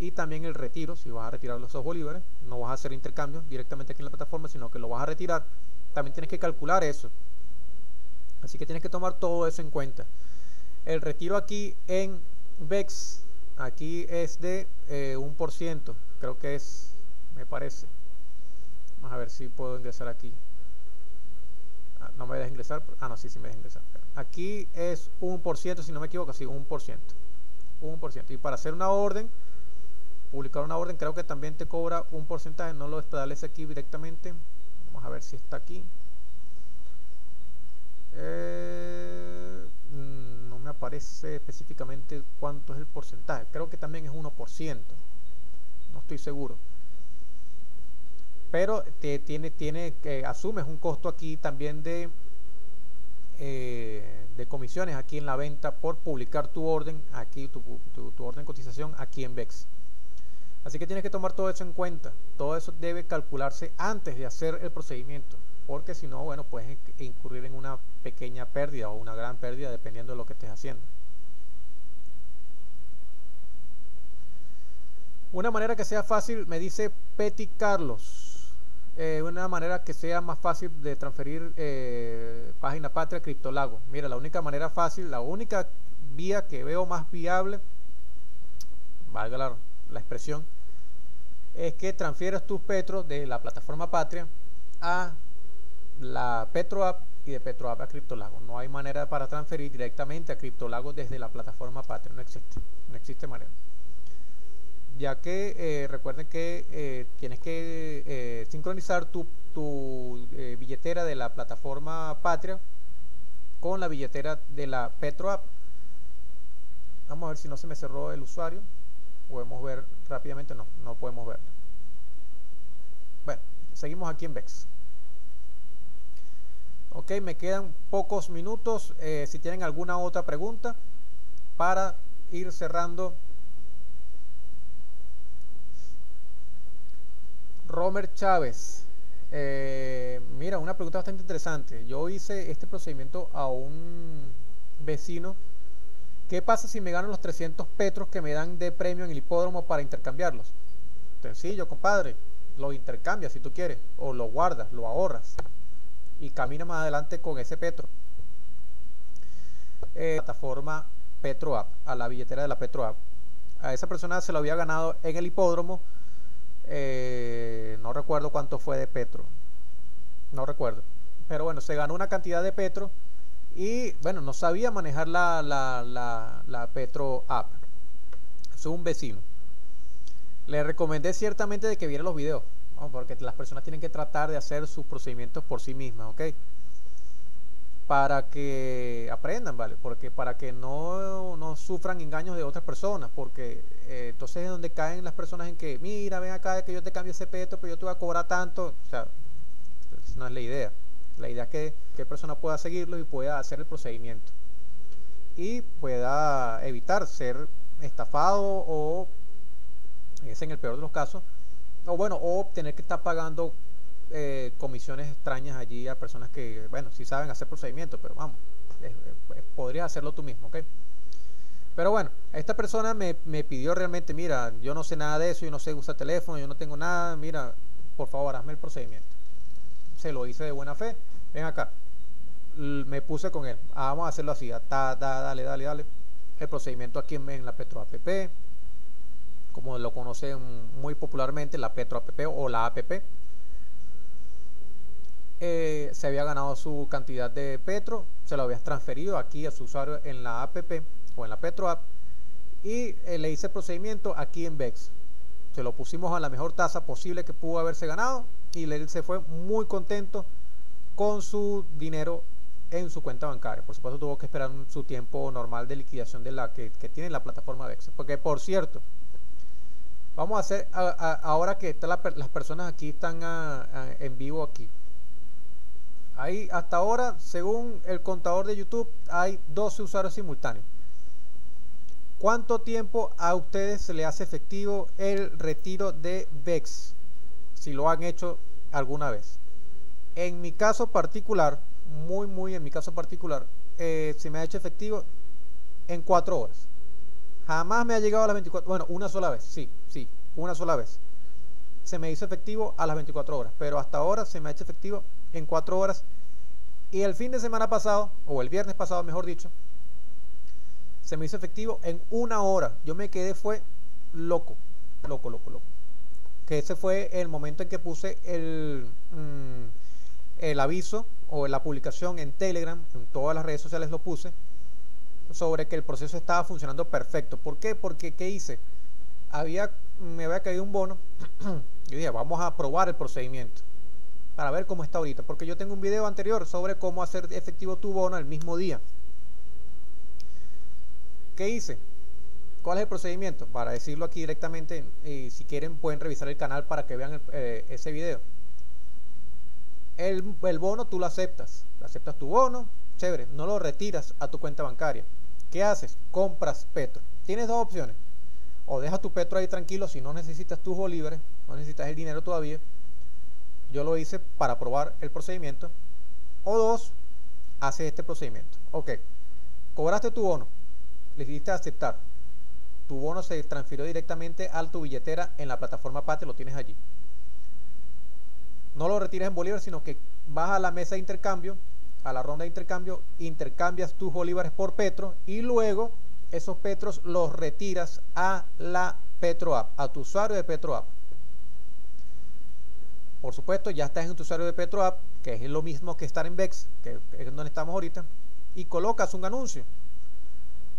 y también el retiro, si vas a retirar los dos bolívares, no vas a hacer intercambio directamente aquí en la plataforma, sino que lo vas a retirar, también tienes que calcular eso. Así que tienes que tomar todo eso en cuenta. El retiro aquí en VEX aquí es de eh, un por ciento, creo que es, me parece. Vamos a ver si puedo ingresar aquí. Ah, no me deja ingresar. Ah, no, sí, sí me deja ingresar. Aquí es un por ciento, si no me equivoco, sí, un por ciento. Un por ciento. Y para hacer una orden, publicar una orden, creo que también te cobra un porcentaje. No lo establece aquí directamente. Vamos a ver si está aquí. Eh, aparece específicamente cuánto es el porcentaje. Creo que también es 1%. No estoy seguro. Pero te, tiene, tiene que asumes un costo aquí también de, eh, de comisiones aquí en la venta por publicar tu orden, aquí tu, tu orden de cotización aquí en VEX. Así que tienes que tomar todo eso en cuenta. Todo eso debe calcularse antes de hacer el procedimiento porque si no, bueno, puedes incurrir en una pequeña pérdida o una gran pérdida dependiendo de lo que estés haciendo. Una manera que sea fácil, me dice Petty Carlos, eh, una manera que sea más fácil de transferir eh, página patria criptolago. Mira, la única manera fácil, la única vía que veo más viable, valga la expresión, es que transfieras tus petros de la plataforma Patria a la PetroApp y de PetroApp a CryptoLago. No hay manera para transferir directamente a CryptoLago desde la plataforma Patria. No existe. No existe manera. Ya que eh, recuerden que eh, tienes que eh, sincronizar tu, tu billetera de la plataforma Patria con la billetera de la PetroApp. Vamos a ver si no se me cerró el usuario. Podemos ver rápidamente. No, no podemos ver. Bueno, seguimos aquí en VEX. Ok, me quedan pocos minutos. Si tienen alguna otra pregunta para ir cerrando. Romer Chávez. Eh, mira, una pregunta bastante interesante. Yo hice este procedimiento a un vecino. ¿Qué pasa si me ganan los 300 petros que me dan de premio en el hipódromo para intercambiarlos? Sencillo, compadre. Lo intercambias si tú quieres. O lo guardas, lo ahorras y camina más adelante con ese Petro. Eh, plataforma Petro App, a la billetera de la Petro App. A esa persona se lo había ganado en el hipódromo. Eh, no recuerdo cuánto fue de Petro. No recuerdo. Pero bueno, se ganó una cantidad de Petro. Y bueno, no sabía manejar la, la, la Petro App. Es un vecino. Le recomendé ciertamente de que viera los videos porque las personas tienen que tratar de hacer sus procedimientos por sí mismas, ¿ok? Para que aprendan, ¿vale? Porque para que no, no sufran engaños de otras personas, porque eh, entonces es donde caen las personas en que, mira, ven acá que yo te cambio ese peto, pero yo te voy a cobrar tanto. O sea, no es la idea. La idea es que, que persona pueda seguirlo y pueda hacer el procedimiento. Y pueda evitar ser estafado o, es en el peor de los casos, o bueno, o tener que estar pagando eh, comisiones extrañas allí a personas que, bueno, sí saben hacer procedimientos, pero vamos, podrías hacerlo tú mismo, ¿ok? Pero bueno, esta persona me, me, pidió realmente, mira, yo no sé nada de eso, yo no sé usar teléfono, yo no tengo nada, mira, por favor, hazme el procedimiento. Se lo hice de buena fe, ven acá, me puse con él, ah, vamos a hacerlo así, da, dale, dale, dale, el procedimiento aquí en, en la Petro App, como lo conocen muy popularmente, la Petro App o la APP. Eh, se había ganado su cantidad de Petro, se lo habías transferido aquí a su usuario en la APP o en la Petro App y eh, le hice el procedimiento aquí en VEX. Se lo pusimos a la mejor tasa posible que pudo haberse ganado y él se fue muy contento con su dinero en su cuenta bancaria. Por supuesto tuvo que esperar su tiempo normal de liquidación de la que, que tiene la plataforma VEX. Porque por cierto, Vamos a hacer, ahora que las personas aquí están en vivo aquí. Ahí, hasta ahora, según el contador de YouTube, hay 12 usuarios simultáneos. ¿Cuánto tiempo a ustedes se le hace efectivo el retiro de VEX? Si lo han hecho alguna vez. En mi caso particular, muy, muy en mi caso particular, eh, se me ha hecho efectivo en 4 horas. Jamás me ha llegado a las 24, bueno, una sola vez, sí, sí, una sola vez. Se me hizo efectivo a las 24 horas, pero hasta ahora se me ha hecho efectivo en 4 horas. Y el fin de semana pasado, o el viernes pasado, mejor dicho, se me hizo efectivo en una hora. Yo me quedé, fue loco, loco, loco, loco. Que ese fue el momento en que puse el, mm, el aviso o la publicación en Telegram, en todas las redes sociales lo puse sobre que el proceso estaba funcionando perfecto. ¿Por qué? Porque ¿qué hice? Había, me había caído un bono. [clears throat] yo dije, vamos a probar el procedimiento para ver cómo está ahorita. Porque yo tengo un video anterior sobre cómo hacer efectivo tu bono el mismo día. ¿Qué hice? ¿Cuál es el procedimiento? Para decirlo aquí directamente, y si quieren pueden revisar el canal para que vean eh, ese video. El, el bono tú lo aceptas. Aceptas tu bono, chévere, no lo retiras a tu cuenta bancaria ¿Qué haces? Compras Petro. Tienes dos opciones. O dejas tu Petro ahí tranquilo si no necesitas tus bolívares, no necesitas el dinero todavía. Yo lo hice para probar el procedimiento. O dos, haces este procedimiento. Ok, cobraste tu bono, le diste aceptar. Tu bono se transfirió directamente a tu billetera en la plataforma PATE, lo tienes allí. No lo retires en bolívares, sino que vas a la mesa de intercambio a la ronda de intercambio, intercambias tus bolívares por petro y luego esos petros los retiras a la Petro App, a tu usuario de Petro App. Por supuesto, ya estás en tu usuario de PetroApp, que es lo mismo que estar en VEX, que es donde estamos ahorita, y colocas un anuncio.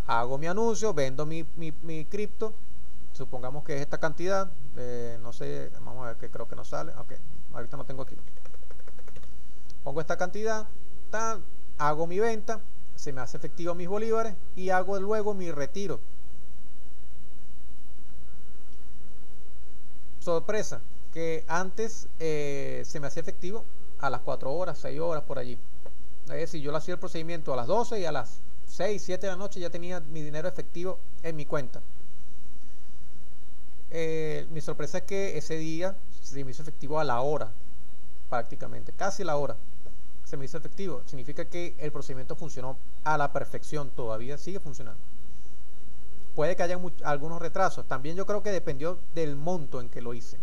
Hago mi anuncio, vendo mi, cripto, supongamos que es esta cantidad, no sé, vamos a ver que creo que no sale, ok, ahorita no tengo aquí. Pongo esta cantidad, hago mi venta, se me hace efectivo mis bolívares y hago luego mi retiro. Sorpresa, que antes eh, se me hacía efectivo a las 4 horas, 6 horas por allí. Es decir, yo le hacía el procedimiento a las 12 y a las 6, 7 de la noche ya tenía mi dinero efectivo en mi cuenta. Eh, mi sorpresa es que ese día se me hizo efectivo a la hora, prácticamente, casi la hora. Se me hizo efectivo. Significa que el procedimiento funcionó a la perfección, todavía sigue funcionando. Puede que haya algunos retrasos. También yo creo que dependió del monto en que lo hice.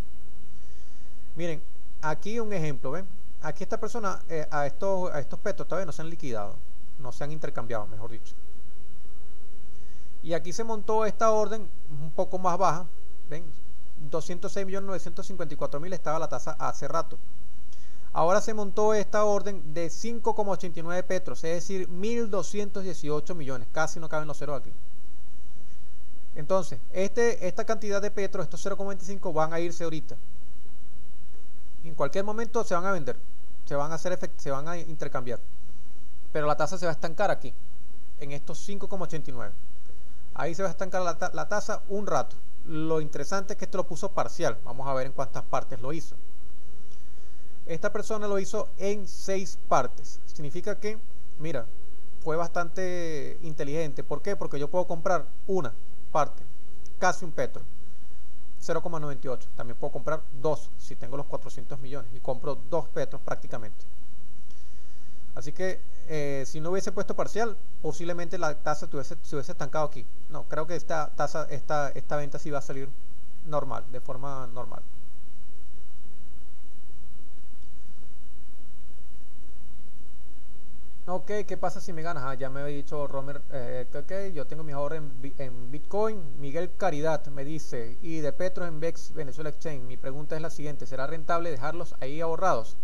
Miren, aquí un ejemplo, ¿ven? Aquí esta persona, eh, a, estos, a estos petros todavía no se han liquidado, no se han intercambiado, mejor dicho. Y aquí se montó esta orden un poco más baja, ¿ven? 206.954.000 estaba la tasa hace rato. Ahora se montó esta orden de 5,89 petros, es decir, 1.218 millones, casi no caben los ceros aquí. Entonces, este, esta cantidad de petros, estos 0,25 van a irse ahorita en cualquier momento se van a vender, se van a hacer se van a intercambiar. Pero la tasa se va a estancar aquí, en estos 5,89. Ahí se va a estancar la, tasa un rato. Lo interesante es que esto lo puso parcial. Vamos a ver en cuántas partes lo hizo. Esta persona lo hizo en seis partes. Significa que, mira, fue bastante inteligente. ¿Por qué? Porque yo puedo comprar una parte, casi un petro 0,98. También puedo comprar dos si tengo los 400 millones y compro dos petros prácticamente. Así que eh, si no hubiese puesto parcial, posiblemente la tasa tuviese, se hubiese estancado aquí. No, creo que esta tasa, esta, esta venta sí va a salir normal, de forma normal. Ok, ¿qué pasa si me ganas? Ah, ya me había dicho Romer, eh, ok, yo tengo mi ahorro en, Bitcoin. Miguel Caridad me dice, y de Petro en Vex Venezuela Exchange. Mi pregunta es la siguiente, ¿será rentable dejarlos ahí ahorrados?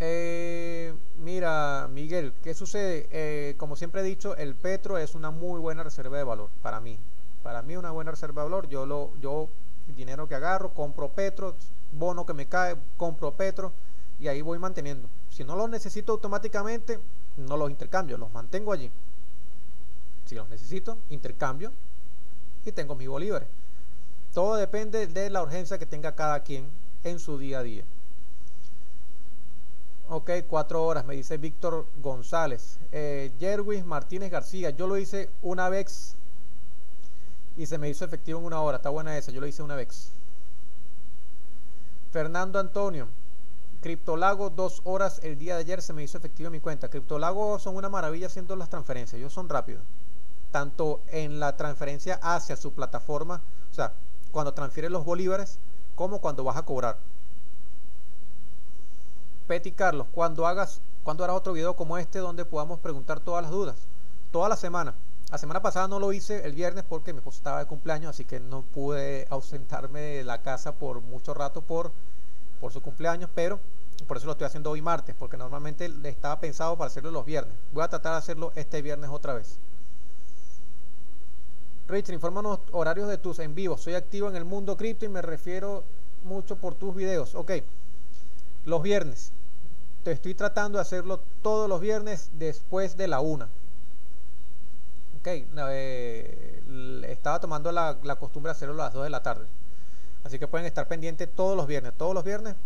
Eh, mira, Miguel, ¿qué sucede? Eh, como siempre he dicho, el Petro es una muy buena reserva de valor para mí. Para mí una buena reserva de valor. Yo, lo, yo dinero que agarro, compro Petro, bono que me cae, compro Petro y ahí voy manteniendo. Si no los necesito automáticamente, no los intercambio, los mantengo allí. Si los necesito, intercambio y tengo mis bolívares. Todo depende de la urgencia que tenga cada quien en su día a día. Ok, cuatro horas, me dice Víctor González. Eh, Jerwis Martínez García, yo lo hice una vez y se me hizo efectivo en una hora. Está buena esa, yo lo hice una vez. Fernando Antonio, Criptolago, dos horas el día de ayer se me hizo efectivo en mi cuenta. Criptolago son una maravilla haciendo las transferencias, ellos son rápidos. Tanto en la transferencia hacia su plataforma, o sea, cuando transfieres los bolívares, como cuando vas a cobrar. Petty Carlos, cuando hagas, cuando harás otro video como este donde podamos preguntar todas las dudas. Toda la semana. La semana pasada no lo hice el viernes porque mi esposa estaba de cumpleaños, así que no pude [laughs] ausentarme de la casa por mucho rato por por su cumpleaños, pero por eso lo estoy haciendo hoy martes, porque normalmente estaba pensado para hacerlo los viernes. Voy a tratar de hacerlo este viernes otra vez. Richard, infórmanos horarios de tus en vivo. Soy activo en el mundo cripto y me refiero mucho por tus videos. Ok, los viernes. Te estoy tratando de hacerlo todos los viernes después de la una. Ok, eh, estaba tomando la, la costumbre de hacerlo a las 2 de la tarde. Así que pueden estar pendientes todos los viernes. Todos los viernes,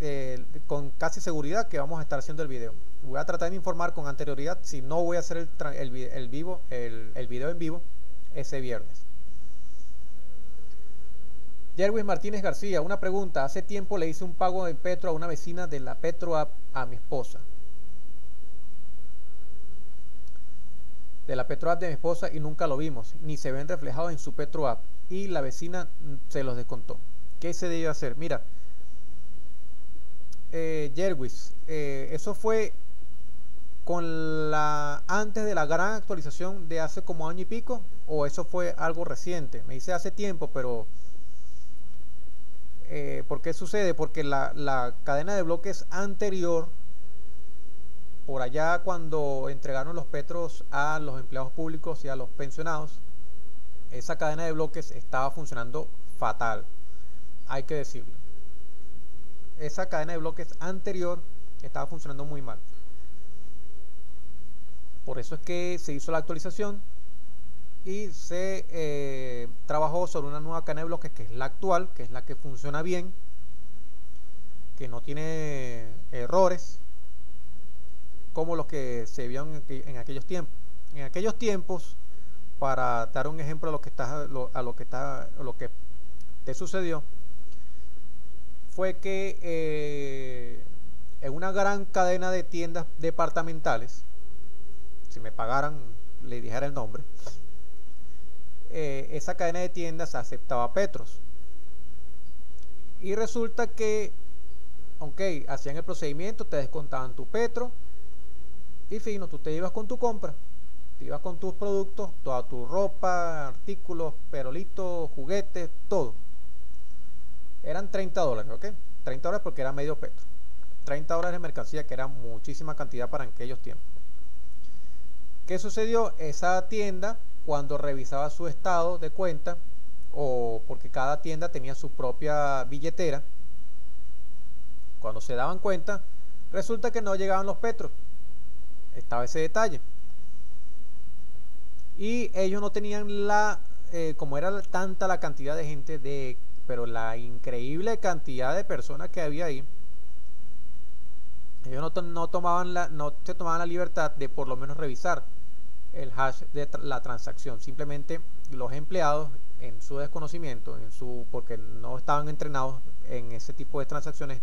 eh, con casi seguridad que vamos a estar haciendo el video. Voy a tratar de informar con anterioridad si no voy a hacer el, el, vivo, el, el, video en vivo ese viernes. Jerwin Martínez García, una pregunta. Hace tiempo le hice un pago en Petro a una vecina de la Petro App a mi esposa. De la Petro App de mi esposa y nunca lo vimos, ni se ven reflejados en su Petro App y la vecina se los descontó. ¿Qué se debió hacer? Mira, eh, Jerwis, eh, eso fue con la antes de la gran actualización de hace como año y pico o eso fue algo reciente. Me dice hace tiempo, pero Eh, ¿Por qué sucede? Porque la, la cadena de bloques anterior, por allá cuando entregaron los petros a los empleados públicos y a los pensionados, esa cadena de bloques estaba funcionando fatal, hay que decirlo. Esa cadena de bloques anterior estaba funcionando muy mal. Por eso es que se hizo la actualización y se eh, trabajó sobre una nueva cadena de bloques que es la actual, que es la que funciona bien, que no tiene errores como los que se vieron en, aquellos tiempos. En aquellos tiempos, para dar un ejemplo a lo que está, a lo que está, a lo que te sucedió, fue que eh, en una gran cadena de tiendas departamentales, si me pagaran, le dijera el nombre, eh, esa cadena de tiendas aceptaba Petros. Y resulta que, ok, hacían el procedimiento, te descontaban tu Petro, y fino, tú te ibas con tu compra, te ibas con tus productos, toda tu ropa, artículos, perolitos, juguetes, todo. Eran 30 dólares, ok, 30 dólares porque era medio Petro. 30 dólares de mercancía, que era muchísima cantidad para aquellos tiempos. ¿Qué sucedió? Esa tienda, cuando revisaba su estado de cuenta, o porque cada tienda tenía su propia billetera, cuando se daban cuenta, resulta que no llegaban los petros. Estaba ese detalle. Y ellos no tenían la, eh, como era tanta la cantidad de gente, de, pero la increíble cantidad de personas que había ahí, ellos no, tomaban la, no se tomaban la libertad de por lo menos revisar el hash de la transacción. Simplemente los empleados en su desconocimiento, en su porque no estaban entrenados en ese tipo de transacciones,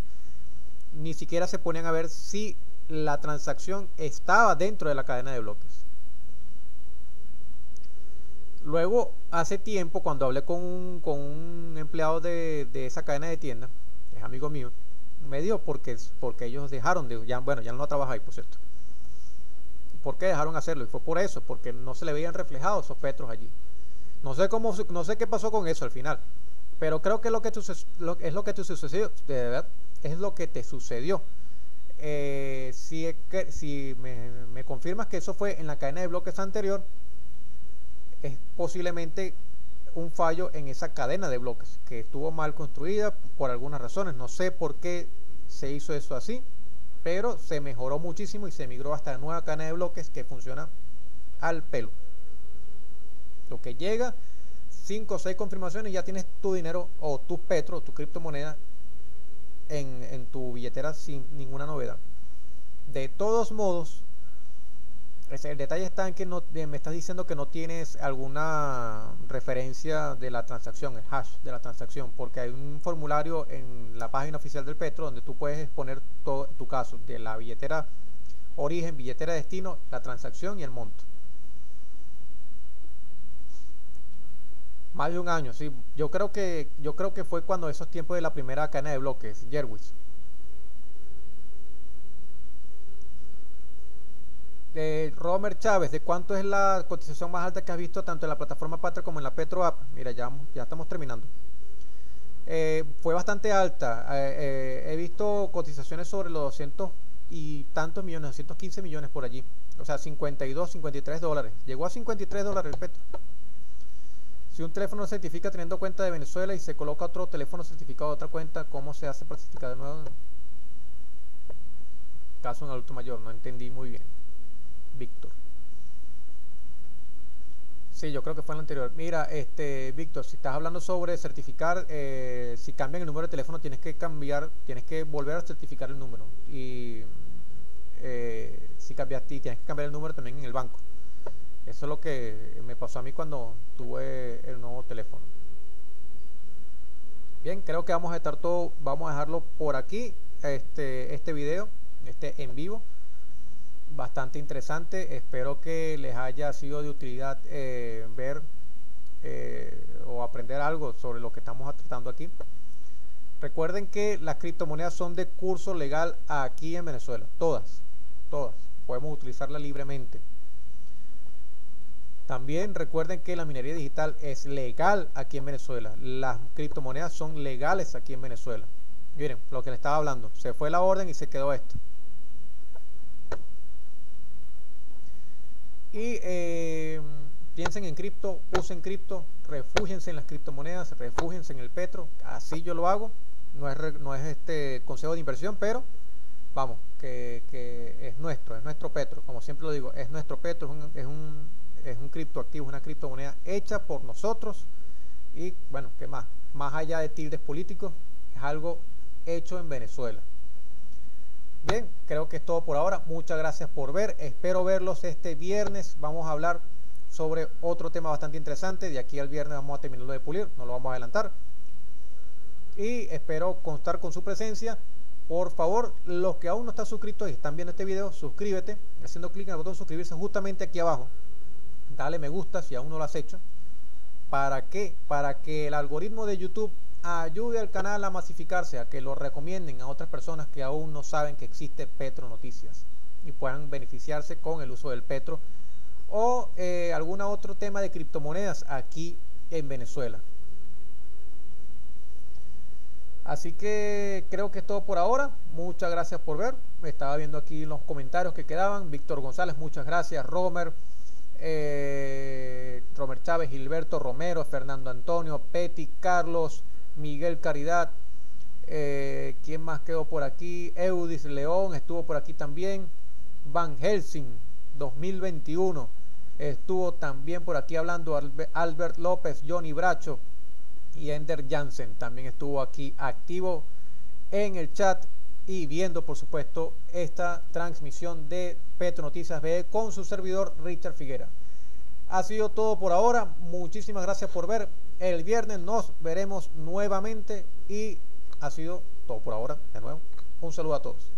ni siquiera se ponían a ver si la transacción estaba dentro de la cadena de bloques. Luego, hace tiempo, cuando hablé con un, empleado de, esa cadena de tienda, es amigo mío, me dio porque, porque ellos dejaron de, bueno, ya no trabajáis, por cierto. ¿Por qué dejaron hacerlo? Y fue por eso, porque no se le veían reflejados esos petros allí. No sé cómo, no sé qué pasó con eso al final, pero creo que, es lo que te sucedió, de verdad, es lo que te sucedió. Eh, si, me confirmas que eso fue en la cadena de bloques anterior, es posiblemente un fallo en esa cadena de bloques que estuvo mal construida por algunas razones. No sé por qué se hizo eso así, pero se mejoró muchísimo y se migró hasta la nueva cadena de bloques que funciona al pelo. Lo que llega, 5 o 6 confirmaciones ya tienes tu dinero o tus petro, tu criptomoneda en, en tu billetera sin ninguna novedad. De todos modos, el detalle está en que eh, me estás diciendo que no tienes alguna referencia de la transacción, el hash de la transacción, porque hay un formulario en la página oficial del Petro donde tú puedes exponer todo tu caso de la billetera origen, billetera destino, la transacción y el monto. Más de un año, sí. Yo creo que yo creo que fue cuando esos tiempos de la primera cadena de bloques, Jerwis. De Romer Chávez, ¿de cuánto es la cotización más alta que has visto tanto en la plataforma Patria como en la Petro App? Mira, ya, estamos terminando. Eh, fue bastante alta. Eh, eh, he visto cotizaciones sobre los 200 y tantos millones, 215 millones por allí. O sea, 52, 53 dólares. Llegó a 53 dólares el Petro. Si un teléfono certifica teniendo cuenta de Venezuela y se coloca otro teléfono certificado de otra cuenta, ¿cómo se hace para certificar de nuevo? Caso en adulto mayor, no entendí muy bien. Víctor. Sí, yo creo que fue el anterior. Mira, este, Víctor, si estás hablando sobre certificar, eh, si cambian el número de teléfono, tienes que cambiar, tienes que volver a certificar el número. Y eh, si cambiaste, tienes que cambiar el número también en el banco. Eso es lo que me pasó a mí cuando tuve el nuevo teléfono. Bien, creo que vamos a estar todo, vamos a dejarlo por aquí, este, este video, este en vivo bastante interesante. Espero que les haya sido de utilidad eh, ver eh, o aprender algo sobre lo que estamos tratando aquí. Recuerden que las criptomonedas son de curso legal aquí en Venezuela. Todas, todas. Podemos utilizarlas libremente. También recuerden que la minería digital es legal aquí en Venezuela. Las criptomonedas son legales aquí en Venezuela. Miren, lo que le estaba hablando. Se fue la orden y se quedó esto. Y eh, piensen en cripto, usen cripto, refúgiense en las criptomonedas, refúgiense en el petro. Así yo lo hago. No es, no es este consejo de inversión, pero vamos, que, es nuestro, es nuestro petro. Como siempre lo digo, es nuestro petro, es un, es un, criptoactivo, una criptomoneda hecha por nosotros. Y bueno, ¿qué más? Más allá de tildes políticos, es algo hecho en Venezuela. Bien, creo que es todo por ahora. Muchas gracias por ver. Espero verlos este viernes. Vamos a hablar sobre otro tema bastante interesante. De aquí al viernes vamos a terminarlo de pulir. No lo vamos a adelantar. Y espero contar con su presencia. Por favor, los que aún no están suscritos y están viendo este video, suscríbete haciendo clic en el botón suscribirse justamente aquí abajo. Dale me gusta si aún no lo has hecho. ¿Para qué? Para que el algoritmo de YouTube ayude al canal a masificarse, a que lo recomienden a otras personas que aún no saben que existe Petro Noticias y puedan beneficiarse con el uso del Petro o eh, algún otro tema de criptomonedas aquí en Venezuela. Así que creo que es todo por ahora. Muchas gracias por ver. Estaba viendo aquí los comentarios que quedaban. Víctor González, muchas gracias. Romer, eh, Romer Chávez, Gilberto Romero, Fernando Antonio, Petty, Carlos, Miguel Caridad, eh, ¿quién más quedó por aquí? Eudis León estuvo por aquí también. Van Helsing 2021 estuvo también por aquí hablando Albert López, Johnny Bracho y Ender Jansen también estuvo aquí activo en el chat y viendo por supuesto esta transmisión de Petro Noticias BE con su servidor Richard Figuera. Ha sido todo por ahora. Muchísimas gracias por ver. El viernes nos veremos nuevamente y ha sido todo por ahora. De nuevo, un saludo a todos.